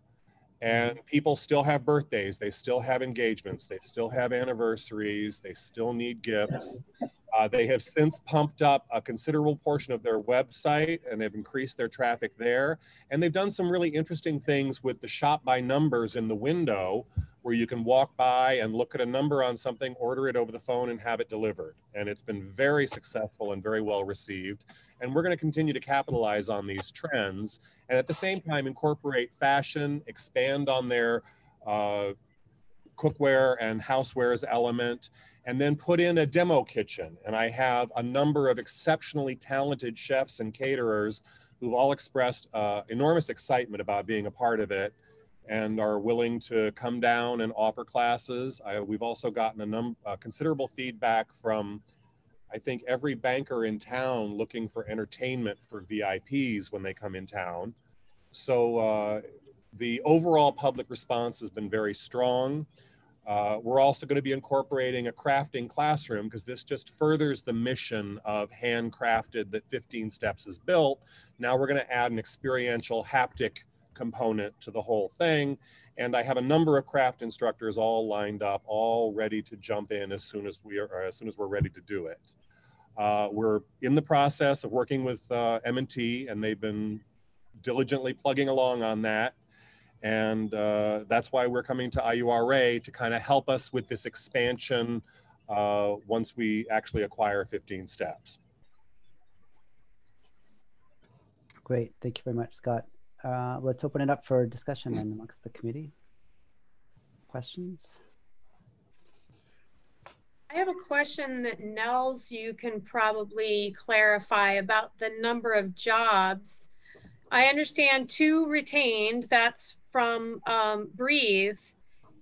and people still have birthdays they still have engagements they still have anniversaries they still need gifts. Uh, they have since pumped up a considerable portion of their website and they've increased their traffic there. And they've done some really interesting things with the shop by numbers in the window where you can walk by and look at a number on something order it over the phone and have it delivered. And it's been very successful and very well received. And we're going to continue to capitalize on these trends and at the same time incorporate fashion, expand on their uh, cookware and housewares element, and then put in a demo kitchen. And I have a number of exceptionally talented chefs and caterers who've all expressed uh, enormous excitement about being a part of it and are willing to come down and offer classes. I, we've also gotten a num- uh, considerable feedback from I think every banker in town looking for entertainment for VIPs when they come in town. So uh, the overall public response has been very strong. Uh, we're also going to be incorporating a crafting classroom because this just furthers the mission of handcrafted that 15 Steps is built. Now we're going to add an experiential haptic component to the whole thing. And I have a number of craft instructors all lined up, all ready to jump in as soon as we are, as soon as we're ready to do it. Uh, we're in the process of working with uh, M&T, and they've been diligently plugging along on that. And uh, that's why we're coming to IURA to kind of help us with this expansion uh, once we actually acquire 15 steps. Great, thank you very much, Scott. Uh, let's open it up for discussion then amongst the committee. Questions? I have a question that Nels, you can probably clarify about the number of jobs. I understand two retained, that's from um, Breathe.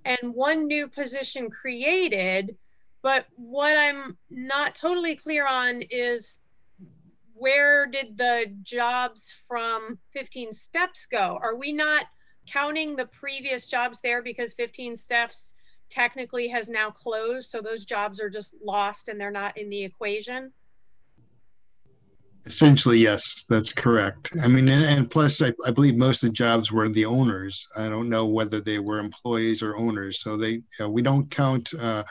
and one new position created. But what I'm not totally clear on is where did the jobs from 15 steps go? Are we not counting the previous jobs there because 15 steps technically has now closed? So those jobs are just lost and they're not in the equation? Essentially, yes, that's correct. I mean, and, and plus, I, I, believe most of the jobs were the owners. I don't know whether they were employees or owners. So they, uh, we don't count. Uh,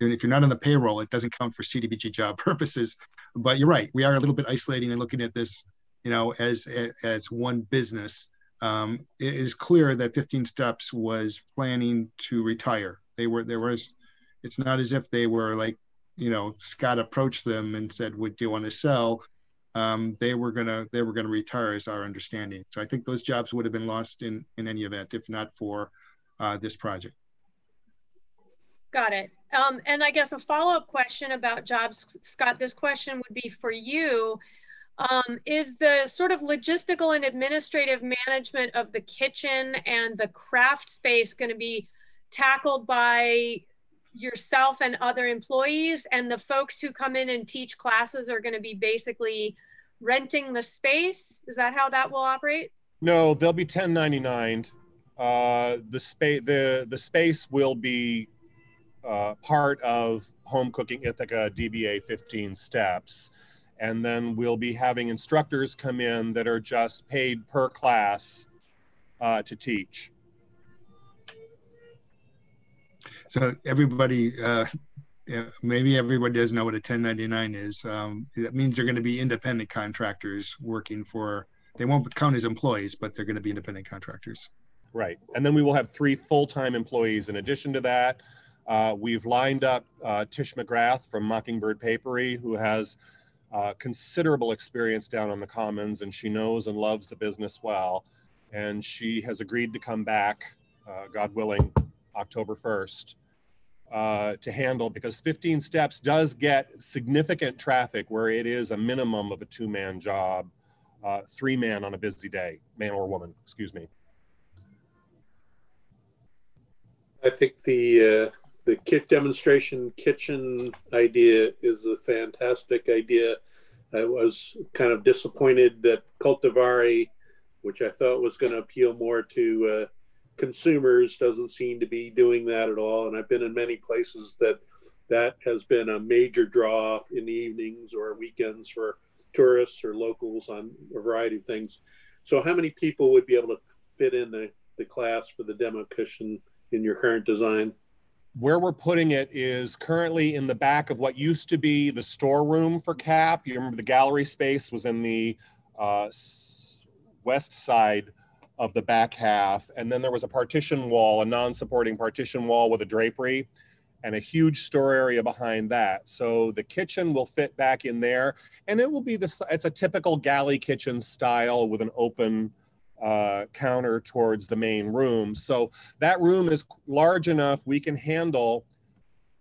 if you're not on the payroll, it doesn't count for CDBG job purposes. But you're right. We are a little bit isolating and looking at this, you know, as as one business. Um, it is clear that 15 Steps was planning to retire. They were there was. It's not as if they were like, you know, Scott approached them and said, "Would you want to sell?" um, they were gonna they were gonna retire, is our understanding. So I think those jobs would have been lost in in any event, if not for uh, this project. Got it. Um, and I guess a follow up question about jobs, Scott. This question would be for you. Um, is the sort of logistical and administrative management of the kitchen and the craft space going to be tackled by yourself and other employees and the folks who come in and teach classes are going to be basically renting the space is that how that will operate no they'll be 1099 uh, the space the the space will be uh, part of home cooking ithaca dba 15 steps and then we'll be having instructors come in that are just paid per class uh, to teach so everybody, uh, maybe everybody doesn't know what a 1099 is. Um, that means they're going to be independent contractors working for. They won't count as employees, but they're going to be independent contractors. Right, and then we will have three full-time employees in addition to that. Uh, we've lined up uh, Tish McGrath from Mockingbird Papery, who has uh, considerable experience down on the Commons, and she knows and loves the business well. And she has agreed to come back, uh, God willing, October 1st uh, to handle because 15 steps does get significant traffic where it is a minimum of a two man job, uh, three man on a busy day, man or woman, excuse me. I think the the kit demonstration kitchen idea is a fantastic idea. I was kind of disappointed that Coltivare, which I thought was going to appeal more to uh, consumers doesn't seem to be doing that at all. And I've been in many places that that has been a major draw in the evenings or weekends for tourists or locals on a variety of things. So, how many people would be able to fit in the, the class for the demo kitchen in your current design? Where we're putting it is currently in the back of what used to be the storeroom for CAP. You remember the gallery space was in the uh, west side of the back half. And then there was a partition wall, a non-supporting partition wall with a drapery and a huge store area behind that. So the kitchen will fit back in there and it will be the, it's a typical galley kitchen style with an open uh, counter towards the main room. So that room is large enough we can handle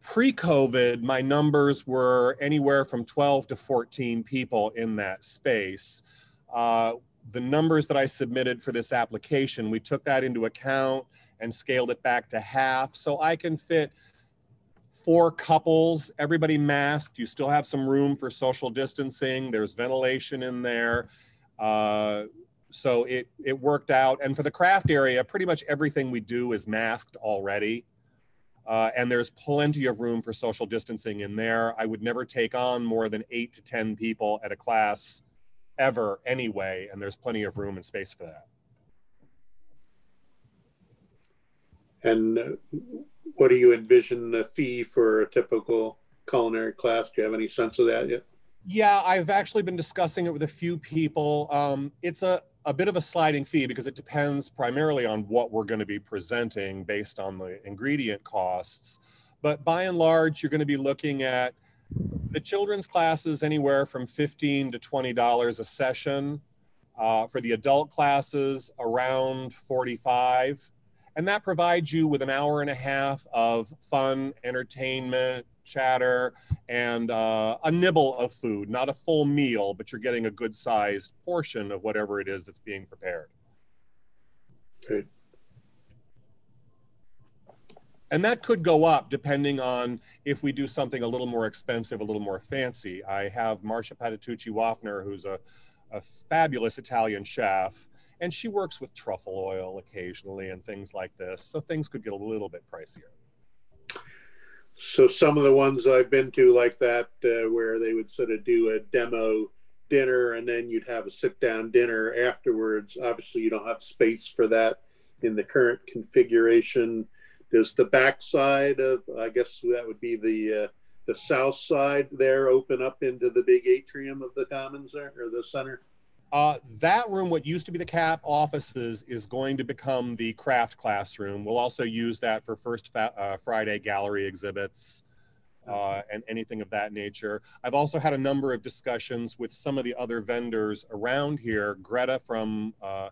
pre-COVID, my numbers were anywhere from 12 to 14 people in that space. Uh, the numbers that I submitted for this application, we took that into account and scaled it back to half. So I can fit four couples, everybody masked. You still have some room for social distancing. There's ventilation in there. Uh, so it, it worked out. And for the craft area, pretty much everything we do is masked already. Uh, and there's plenty of room for social distancing in there. I would never take on more than eight to 10 people at a class ever anyway, and there's plenty of room and space for that. And uh, what do you envision the fee for a typical culinary class? Do you have any sense of that yet? Yeah, I've actually been discussing it with a few people. Um, it's a, a bit of a sliding fee because it depends primarily on what we're going to be presenting based on the ingredient costs. But by and large, you're going to be looking at the children's classes anywhere from 15 to $20 a session. Uh, for the adult classes, around 45. And that provides you with an hour and a half of fun, entertainment, chatter, and uh, a nibble of food. Not a full meal, but you're getting a good sized portion of whatever it is that's being prepared. Great. And that could go up depending on if we do something a little more expensive, a little more fancy. I have Marcia Patitucci Waffner, who's a, a fabulous Italian chef, and she works with truffle oil occasionally and things like this. So things could get a little bit pricier. So some of the ones I've been to like that, uh, where they would sort of do a demo dinner and then you'd have a sit down dinner afterwards. Obviously, you don't have space for that in the current configuration. Does the back side of, I guess that would be the uh, the south side there, open up into the big atrium of the commons there or the center? Uh, that room, what used to be the CAP offices, is going to become the craft classroom. We'll also use that for First uh, Friday gallery exhibits uh, and anything of that nature. I've also had a number of discussions with some of the other vendors around here. Greta from uh,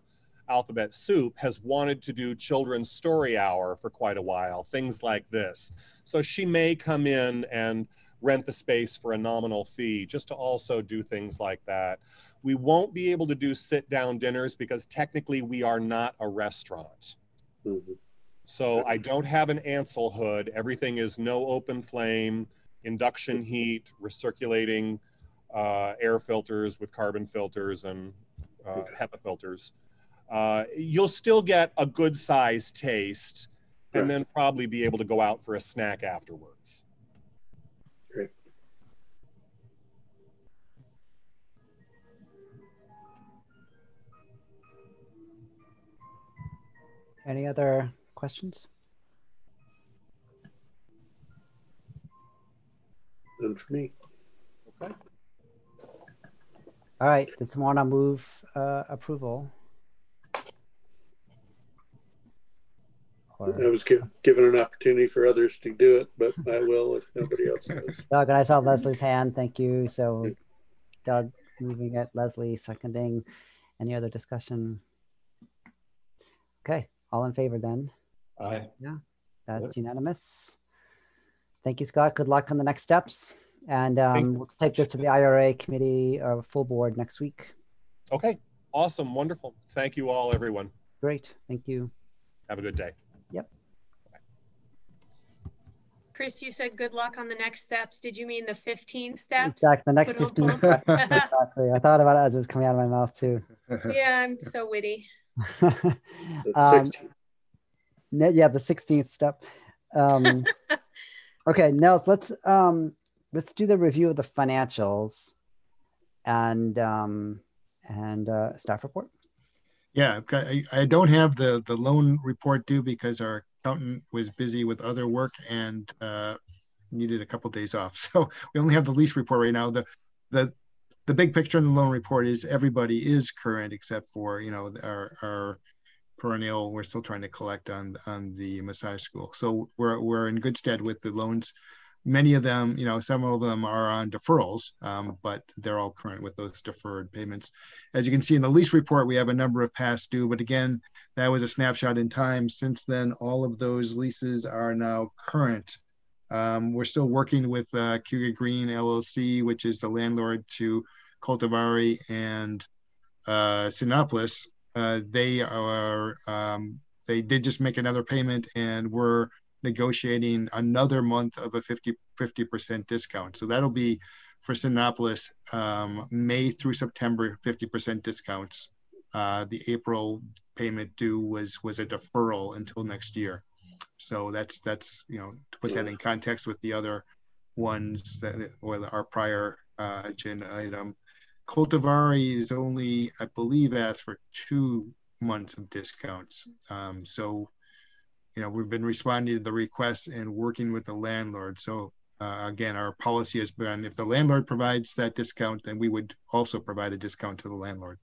Alphabet Soup has wanted to do children's story hour for quite a while, things like this. So she may come in and rent the space for a nominal fee just to also do things like that. We won't be able to do sit down dinners because technically we are not a restaurant. Mm-hmm. So I don't have an Ansul hood. Everything is no open flame, induction heat, recirculating uh, air filters with carbon filters and uh, HEPA filters uh, you'll still get a good size taste and then probably be able to go out for a snack afterwards. Any other questions? None for me. Okay. All right. Does someone want to move uh, approval? Or... I was give, given an opportunity for others to do it, but I will if nobody else does. Doug, and I saw Leslie's hand. Thank you. So, Doug moving it, Leslie seconding. Any other discussion? Okay, all in favor then? Aye. Yeah, that's unanimous. Thank you, Scott. Good luck on the next steps. And um, we'll take this to the IRA committee or full board next week. Okay, awesome, wonderful. Thank you all, everyone. Great, thank you. Have a good day. Yep. Chris, you said good luck on the next steps. Did you mean the 15 steps? Exactly, the next 15 steps. exactly. I thought about it as it was coming out of my mouth too. yeah, I'm so witty. um, yeah, the 16th step. Um, okay, Nels, let's um, let's do the review of the financials and um, and uh, staff report. Yeah, I, I don't have the the loan report due because our accountant was busy with other work and uh, needed a couple of days off. So we only have the lease report right now. The the the big picture in the loan report is everybody is current except for you know our our perennial. We're still trying to collect on on the massage school. So we're we're in good stead with the loans many of them, you know, some of them are on deferrals, um, but they're all current with those deferred payments. As you can see in the lease report, we have a number of past due, but again, that was a snapshot in time. Since then, all of those leases are now current. Um, we're still working with uh, Green LLC, which is the landlord to Coltivare and uh, Cinemapolis. Uh, they are um, they did just make another payment, and we're negotiating another month of a 50 percent discount. So that'll be for Cinemapolis um, May through September 50% discounts. Uh, the April payment due was was a deferral until next year. So that's that's you know to put that in context with the other ones that or our prior uh, agenda item. Coltivare is only I believe asked for two months of discounts. Um, so you know, we've been responding to the requests and working with the landlord. So uh, again, our policy has been if the landlord provides that discount, then we would also provide a discount to the landlord.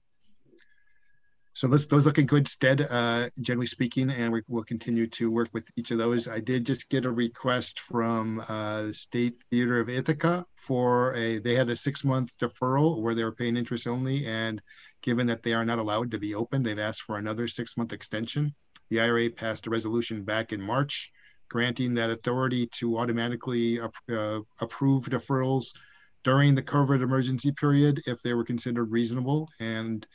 So those, those look in good stead, uh, generally speaking, and we will continue to work with each of those. I did just get a request from uh, State Theater of Ithaca for a, they had a six month deferral where they were paying interest only. And given that they are not allowed to be open, they've asked for another six month extension. The IRA passed a resolution back in March granting that authority to automatically uh, approve deferrals during the COVID emergency period if they were considered reasonable. And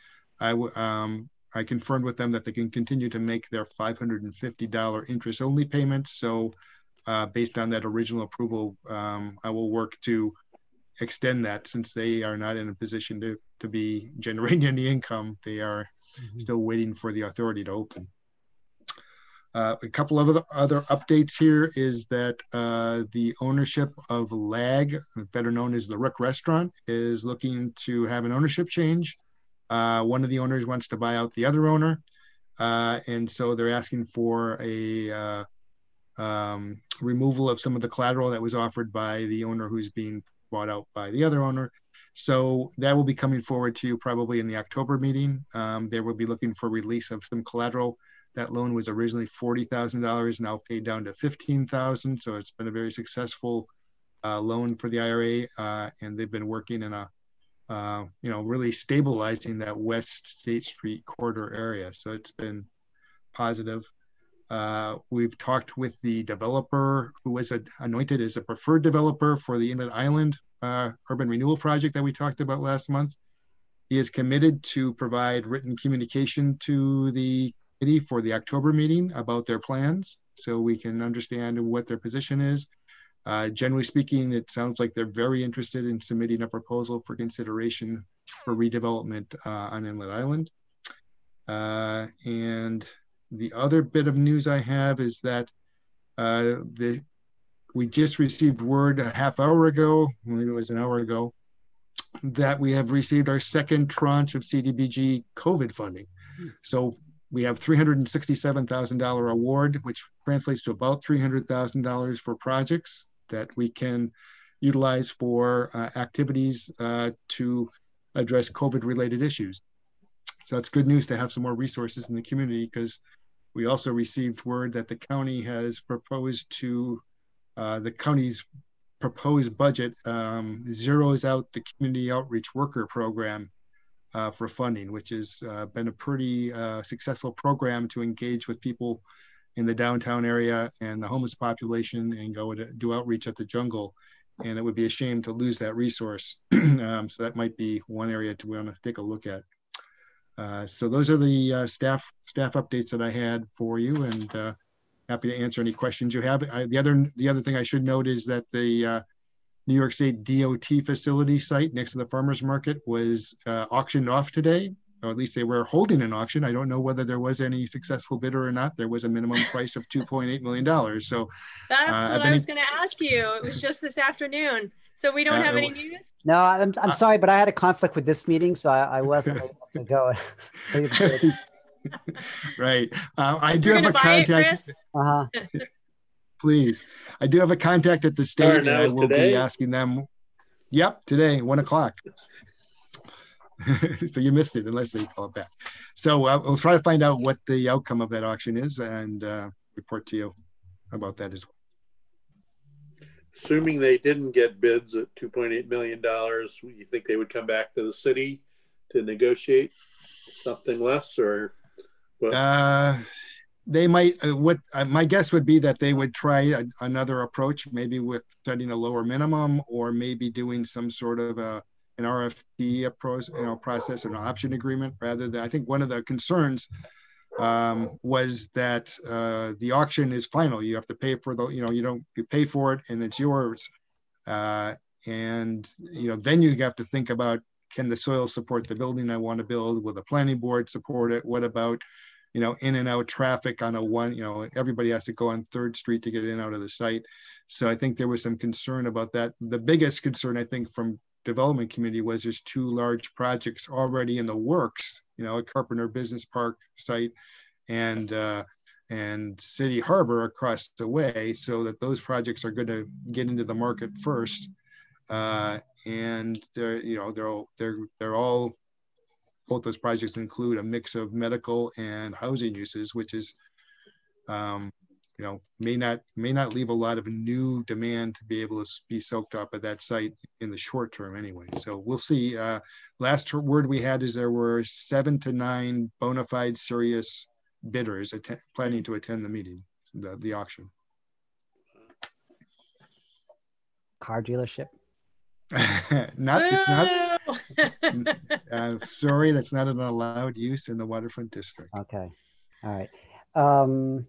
I um, I confirmed with them that they can continue to make their $550 interest only payments. So uh, based on that original approval, um, I will work to extend that since they are not in a position to, to be generating any income. They are mm-hmm. still waiting for the authority to open. Uh, a couple of other, other updates here is that uh, the ownership of LAG, better known as the Rook Restaurant, is looking to have an ownership change. Uh, one of the owners wants to buy out the other owner. Uh, and so they're asking for a uh, um, removal of some of the collateral that was offered by the owner who's being bought out by the other owner. So that will be coming forward to you probably in the October meeting. Um, they will be looking for release of some collateral that loan was originally $40,000, now paid down to 15,000. So it's been a very successful uh, loan for the IRA, uh, and they've been working in a, uh, you know, really stabilizing that West State Street corridor area. So it's been positive. Uh, we've talked with the developer who was a, anointed as a preferred developer for the Inlet Island uh, urban renewal project that we talked about last month. He is committed to provide written communication to the committee for the October meeting about their plans so we can understand what their position is. Uh, generally speaking, it sounds like they're very interested in submitting a proposal for consideration for redevelopment uh, on Inlet Island. Uh, and the other bit of news I have is that uh, the we just received word a half hour ago, maybe it was an hour ago, that we have received our second tranche of CDBG COVID funding. So we have $367,000 award, which translates to about $300,000 for projects that we can utilize for uh, activities uh, to address COVID related issues. So that's good news to have some more resources in the community because we also received word that the county has proposed to, uh, the county's proposed budget um, zeroes out the community outreach worker program uh, for funding, which has uh, been a pretty uh, successful program to engage with people in the downtown area and the homeless population and go to do outreach at the jungle. And it would be a shame to lose that resource. um, so that might be one area to want to take a look at. Uh, so those are the uh, staff staff updates that I had for you, and uh, happy to answer any questions you have. I, the other the other thing I should note is that the New York State DOT facility site next to the farmers market was uh, auctioned off today, or at least they were holding an auction. I don't know whether there was any successful bidder or not. There was a minimum price of $2.8 million. So that's uh, what I was going to ask you. It was just this afternoon. So we don't uh, have any news? No, I'm, I'm sorry, but I had a conflict with this meeting, so I, I wasn't able to go. right. Uh, I do have a contact. Uh-huh please. I do have a contact at the state, and I will today? be asking them. Yep, today, one o'clock. so you missed it unless they call it back. So uh, we'll try to find out what the outcome of that auction is and uh, report to you about that as well. Assuming they didn't get bids at $2.8 million, you think they would come back to the city to negotiate something less or? What? Uh, they might uh, what uh, my guess would be that they would try a, another approach maybe with setting a lower minimum or maybe doing some sort of a an RFP approach you know process an option agreement rather than I think one of the concerns um, was that uh, the auction is final you have to pay for the you know you don't you pay for it and it's yours uh, and you know then you have to think about can the soil support the building I want to build will the planning board support it what about you know, in and out traffic on a one, you know, everybody has to go on Third Street to get in and out of the site. So I think there was some concern about that. The biggest concern, I think, from development community was there's two large projects already in the works, you know, a Carpenter Business Park site and uh, and City Harbor across the way, so that those projects are going to get into the market first. Uh, and they're, you know, they're all, they're they're all both those projects include a mix of medical and housing uses, which is, um, you know, may not may not leave a lot of new demand to be able to be soaked up at that site in the short term anyway. So we'll see. Uh, last word we had is there were seven to nine bona fide serious bidders planning to attend the meeting, the, the auction. Car dealership. not it's not Uh, sorry, that's not an allowed use in the waterfront district. Okay. All right. Um,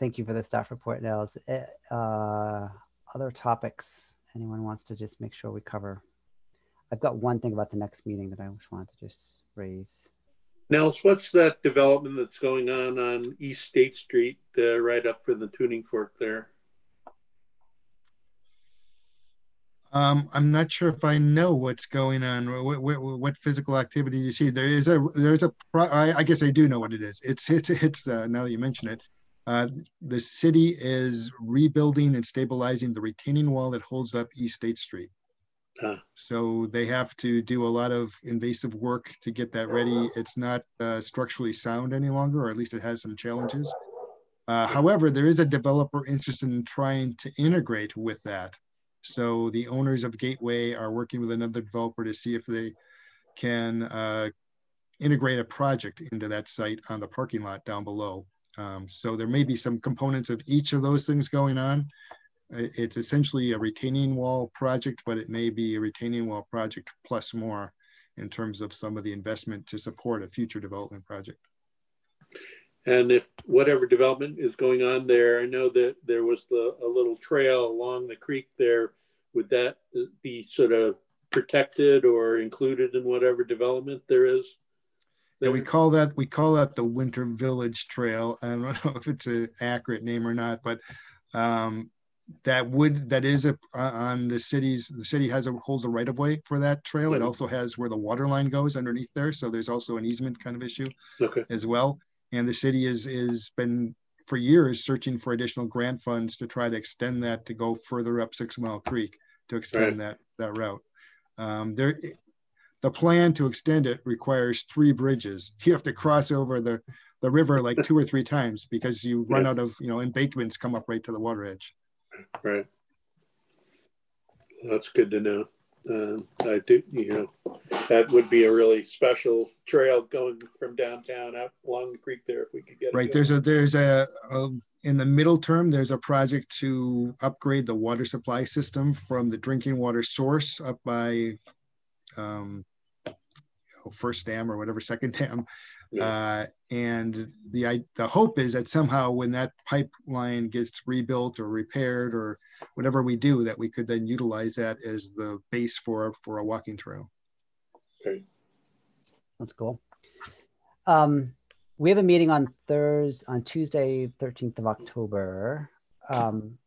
thank you for the staff report, Nels. Eh, Uh, other topics anyone wants to just make sure we cover? I've got one thing about the next meeting that I just wanted to just raise. Nels, what's that development that's going on on East State Street, uh, right up for the tuning fork there? Um, I'm not sure if I know what's going on. What, what, what physical activity you see? There is a there's a. pro- I, I guess I do know what it is. It's it's it's. Uh, now that you mention it, uh, the city is rebuilding and stabilizing the retaining wall that holds up East State Street. Ah. So they have to do a lot of invasive work to get that ready. It's not uh, structurally sound any longer, or at least it has some challenges. Uh, however, there is a developer interested in trying to integrate with that. So the owners of Gateway are working with another developer to see if they can uh, integrate a project into that site on the parking lot down below. Um, so there may be some components of each of those things going on. It's essentially a retaining wall project, but it may be a retaining wall project plus more in terms of some of the investment to support a future development project. And if whatever development is going on there, I know that there was the, a little trail along the creek there. Would that be sort of protected or included in whatever development there is? Yeah, we call that we call that the Winter Village Trail. I don't know if it's an accurate name or not, but um, that would that is a, uh, on the city's. The city has a holds a right of way for that trail. It Mhm. also has where the water line goes underneath there, so there's also an easement kind of issue Okay, as well. And the city is is been for years searching for additional grant funds to try to extend that to go further up Six Mile Creek to extend that that route. Um, there, the plan to extend it requires three bridges. You have to cross over the the river like two or three times because you run out of you know embankments come up right to the water edge. right. That's good to know. Um, I do, you know, that would be a really special trail going from downtown out along the creek there if we could get it. Right. There's a there's a, a in the middle term there's a project to upgrade the water supply system from the drinking water source up by um, know, first dam or whatever second dam. Yeah. Uh, and the I, the hope is that somehow when that pipeline gets rebuilt or repaired or whatever we do, that we could then utilize that as the base for for a walking trail. Okay, that's cool. Um, we have a meeting on Thursday, on Tuesday, 13th of October. Um,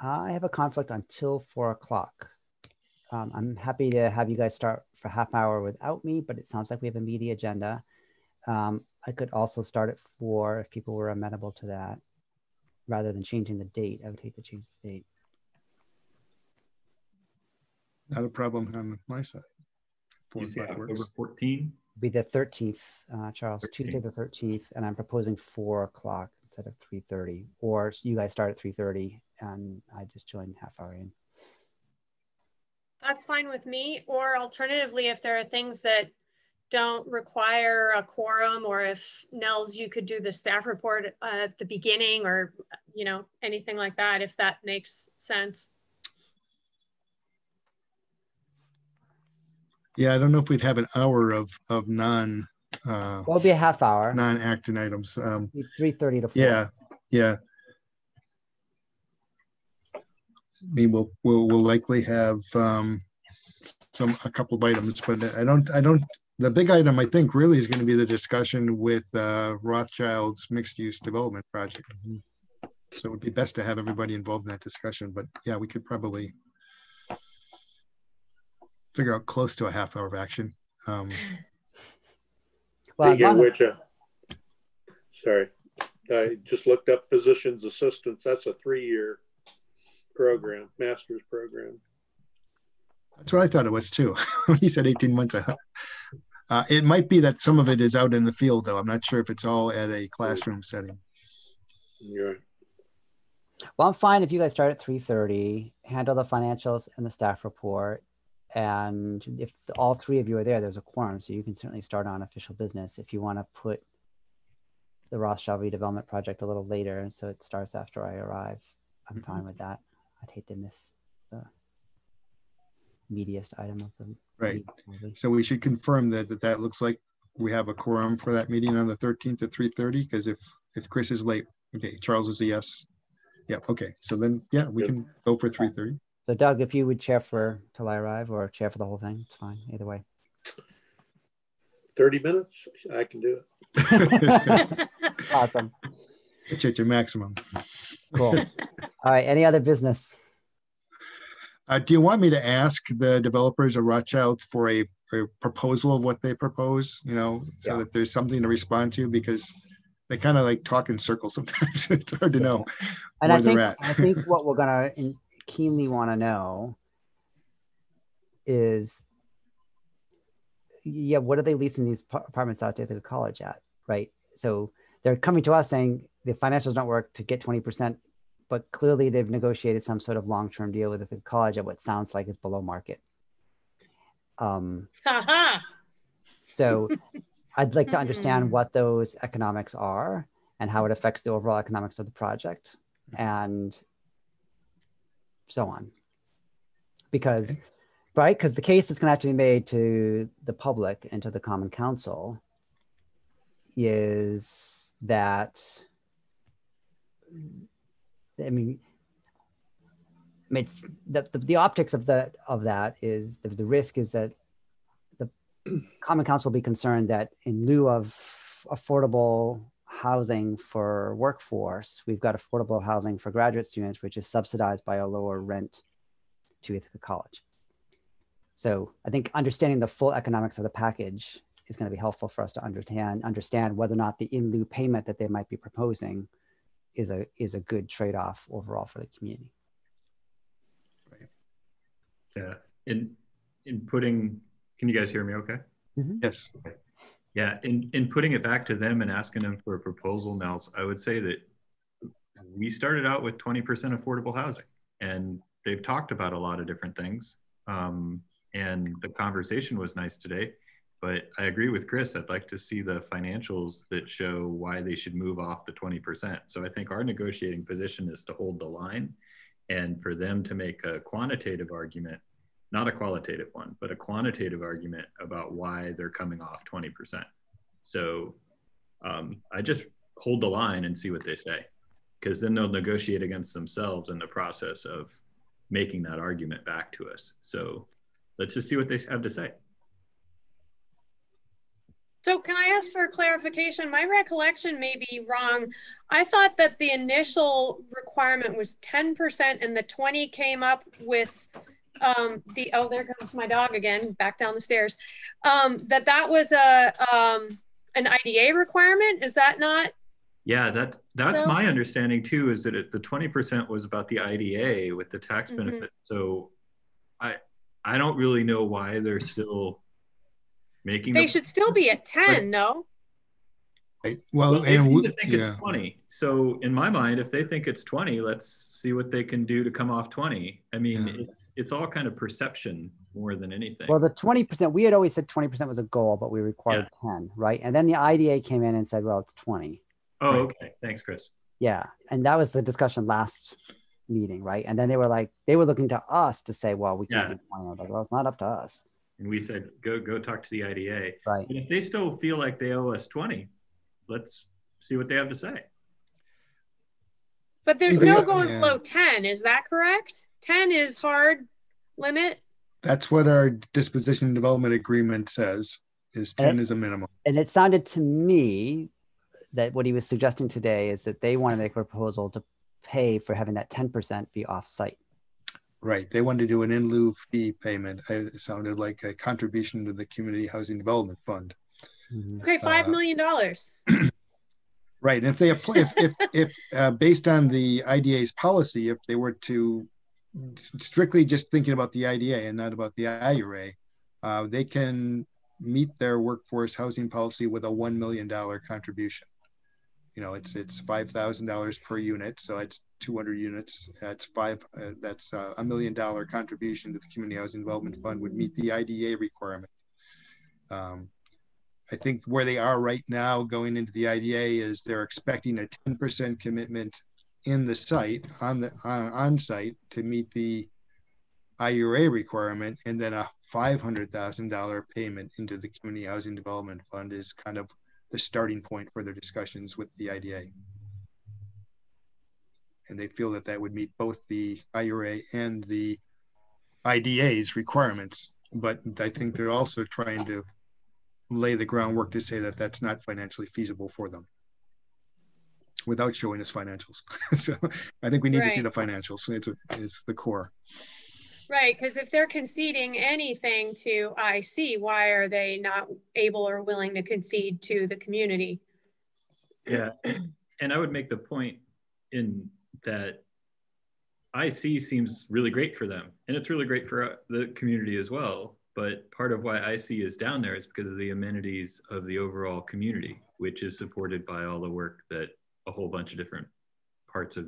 I have a conflict until four o'clock. Um, I'm happy to have you guys start for half hour without me, but it sounds like we have a media agenda. Um, I could also start at four if people were amenable to that. Rather than changing the date, I would hate to change the date. Not a problem on my side. Four You say o'clock October 14? Be the 13th, uh, Charles, 13th. Tuesday the 13th, and I'm proposing four o'clock instead of 3:30. Or you guys start at 3:30, and I just join half hour in. That's fine with me. Or alternatively, if there are things that don't require a quorum, or if Nels, you could do the staff report uh, at the beginning, or you know anything like that, if that makes sense. Yeah, I don't know if we'd have an hour of of non uh, Well, it'll be a half hour, non-acting items. Um, 3:30 to 4. yeah, yeah. I mean, we'll we'll we'll likely have um, some a couple of items, but I don't I don't. The big item I think really is going to be the discussion with uh, Rothschild's mixed-use development project. So it would be best to have everybody involved in that discussion. But yeah, we could probably figure out close to a half hour of action. Um, Well, as Speaking of which, uh, sorry, I just looked up physician's assistants. That's a three-year program, master's program. That's what I thought it was too. He said 18 months. I thought- Uh, it might be that some of it is out in the field, though. I'm not sure if it's all at a classroom setting. You're. Well, I'm fine if you guys start at 3:30, handle the financials and the staff report. And if all three of you are there, there's a quorum, so you can certainly start on official business. If you want to put the Rothschild redevelopment project a little later, so it starts after I arrive, I'm fine with that. I'd hate to miss the meatiest item of the Right. meeting, probably. So we should confirm that, that that looks like we have a quorum for that meeting on the thirteenth at three thirty, because if, if Chris is late, okay, Charles is a yes. Yeah, okay, so then, yeah, we can go for three thirty. So Doug, if you would chair for till I arrive or chair for the whole thing, it's fine, either way. 30 minutes, I can do it. Awesome, It's at your maximum. cool. All right, any other business? Uh, do you want me to ask the developers of Rothschild for a, a proposal of what they propose, you know, so Yeah. that there's something to respond to because they kind of like talk in circles sometimes. It's hard to know And I think. I think what we're gonna in- keenly want to know is, yeah, what are they leasing these pa- apartments out to the college at, right? So they're coming to us saying the financials don't work to get twenty percent, but clearly they've negotiated some sort of long-term deal with the college at what sounds like is below market. Um, so I'd like to understand Hmm. what those economics are and how it affects the overall economics of the project and so on. Because, right, because the case that's going to have to be made to the public and to the common council is that, I mean, it's the, the, the optics of that of that is the, the risk is that the common council will be concerned that in lieu of affordable housing for workforce, we've got affordable housing for graduate students, which is subsidized by a lower rent to Ithaca College. So I think understanding the full economics of the package is going to be helpful for us to understand understand whether or not the in lieu payment that they might be proposing is a is a good trade-off overall for the community. Yeah. In in putting, can you guys hear me? Okay. Yes. Yeah, in, in putting it back to them and asking them for a proposal, Nels, I would say that we started out with 20% affordable housing and they've talked about a lot of different things. Um, and the conversation was nice today, but I agree with Chris. I'd like to see the financials that show why they should move off the 20%. So I think our negotiating position is to hold the line and for them to make a quantitative argument not a qualitative one, but a quantitative argument about why they're coming off 20%. So um, I just hold the line and see what they say, because then they'll negotiate against themselves in the process of making that argument back to us. So let's just see what they have to say. So can I ask for clarification? My recollection may be wrong. I thought that the initial requirement was 10% and the 20 came up with um, the, oh, there comes my dog again, back down the stairs. Um, that that was a, um, an IDA requirement. Is that not? Yeah, that that's So- my understanding too. Is that it, the 20% was about the IDA with the tax Mhm. benefit. So I I don't really know why they're still making. They the- should still be at 10, no? Right. Well, Well, they and seem to think yeah, it's 20. So in my mind, if they think it's 20, let's see what they can do to come off 20. I mean, Yeah. it's it's all kind of perception more than anything. Well, the 20%, we had always said 20% was a goal, but we required 10, right? And then the IDA came in and said, well, it's 20. oh, okay. Thanks, Chris. Yeah. And that was the discussion last meeting, right? And then they were like, they were looking to us to say, well, we can't Yeah. do 20. I was like, well, it's not up to us. And we said, go go talk to the IDA. Right. And if they still feel like they owe us 20, let's see what they have to say. But there's no going yeah. below 10, is that correct? 10 is hard limit? that's what our disposition and development agreement says, is ten And- is a minimum. And it sounded to me that what he was suggesting today is that they want to make a proposal to pay for having that 10% be off-site. Right. They wanted to do an in lieu fee payment. It sounded like a contribution to the Community Housing Development Fund. Mhm. Okay, five Uh, million dollars. Right. And if they apply, if, if, if uh, based on the IDA's policy, if they were to strictly just thinking about the IDA and not about the IURA, uh, they can meet their workforce housing policy with a $1 million contribution. You know, it's, it's $5,000 per unit. So it's 200 units. That's five, uh, that's uh, a million dollar contribution to the Community Housing Development Fund would meet the IDA requirement. Um, I think where they are right now going into the IDA is they're expecting a 10% commitment in the site on the on, on site to meet the IURA requirement, and then a five hundred thousand dollar payment into the Community Housing Development Fund is kind of the starting point for their discussions with the IDA. And they feel that that would meet both the IRA and the IDA's requirements. But I think they're also trying to lay the groundwork to say that that's not financially feasible for them without showing us financials. so I think we need to see the financials. It's, it's the core. Right, because if they're conceding anything to IC, why are they not able or willing to concede to the community? Yeah, and I would make the point in that IC seems really great for them, and it's really great for uh, the community as well. But part of why IC is down there is because of the amenities of the overall community, which is supported by all the work that a whole bunch of different parts of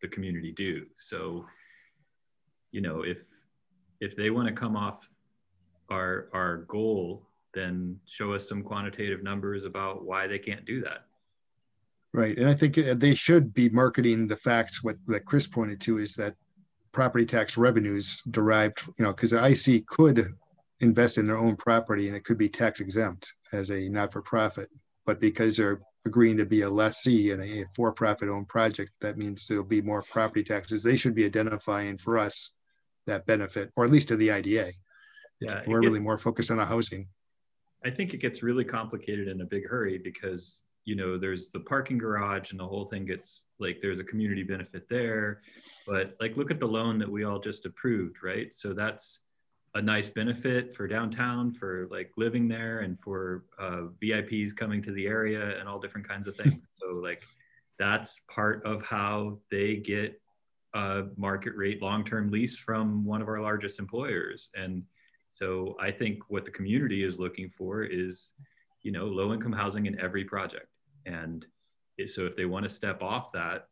the community do. So, you know, if if they want to come off our our goal, then show us some quantitative numbers about why they can't do that. Right. And I think they should be marketing the facts. What that Chris pointed to is that property tax revenues derived, you know, because IC could invest in their own property and it could be tax exempt as a not for profit. But because they're agreeing to be a lessee in a for profit owned project, that means there'll be more property taxes. They should be identifying for us that benefit, or at least to the IDA. Yeah, we're gets- really more focused on the housing. I think it gets really complicated in a big hurry because you know there's the parking garage and the whole thing gets like there's a community benefit there, but like look at the loan that we all just approved, right? So that's a nice benefit for downtown for like living there and for uh, VIPs coming to the area and all different kinds of things. so like that's part of how they get a market rate long-term lease from one of our largest employers and so I think what the community is looking for is, you know, low income housing in every project. And so if they want to step off that,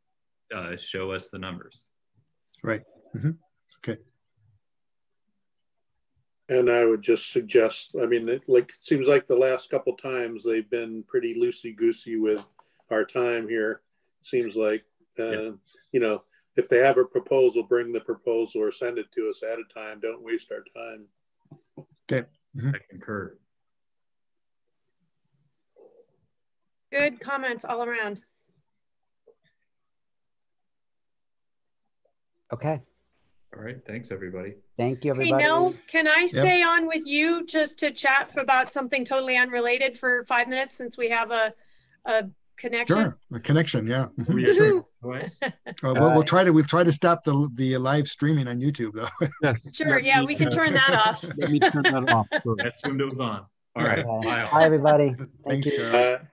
uh, show us the numbers. Right. hmm And I would just suggest, I mean, it like, seems like the last couple times they've been pretty loosey goosey with our time here. Seems like, uh, Yeah. you know, if they have a proposal, bring the proposal or send it to us at a time. Don't waste our time. Okay. Mm-hmm. I concur. Good comments all around. Okay. All right. Thanks, everybody. Thank you, everybody. Hey, everybody. Nels, can I stay on with you just to chat about something totally unrelated for five minutes since we have a, a connection? Sure. A connection. Yeah. Mhm. Woohoo. Uh, we'll, we'll try to we'll try to stop the the live streaming on YouTube though. Yes. Sure, let yeah, me, we can uh, turn that off. Let me turn that off. first. I assumed it was on. All right. Okay. Hi, everybody. Thank Thanks, you. Uh,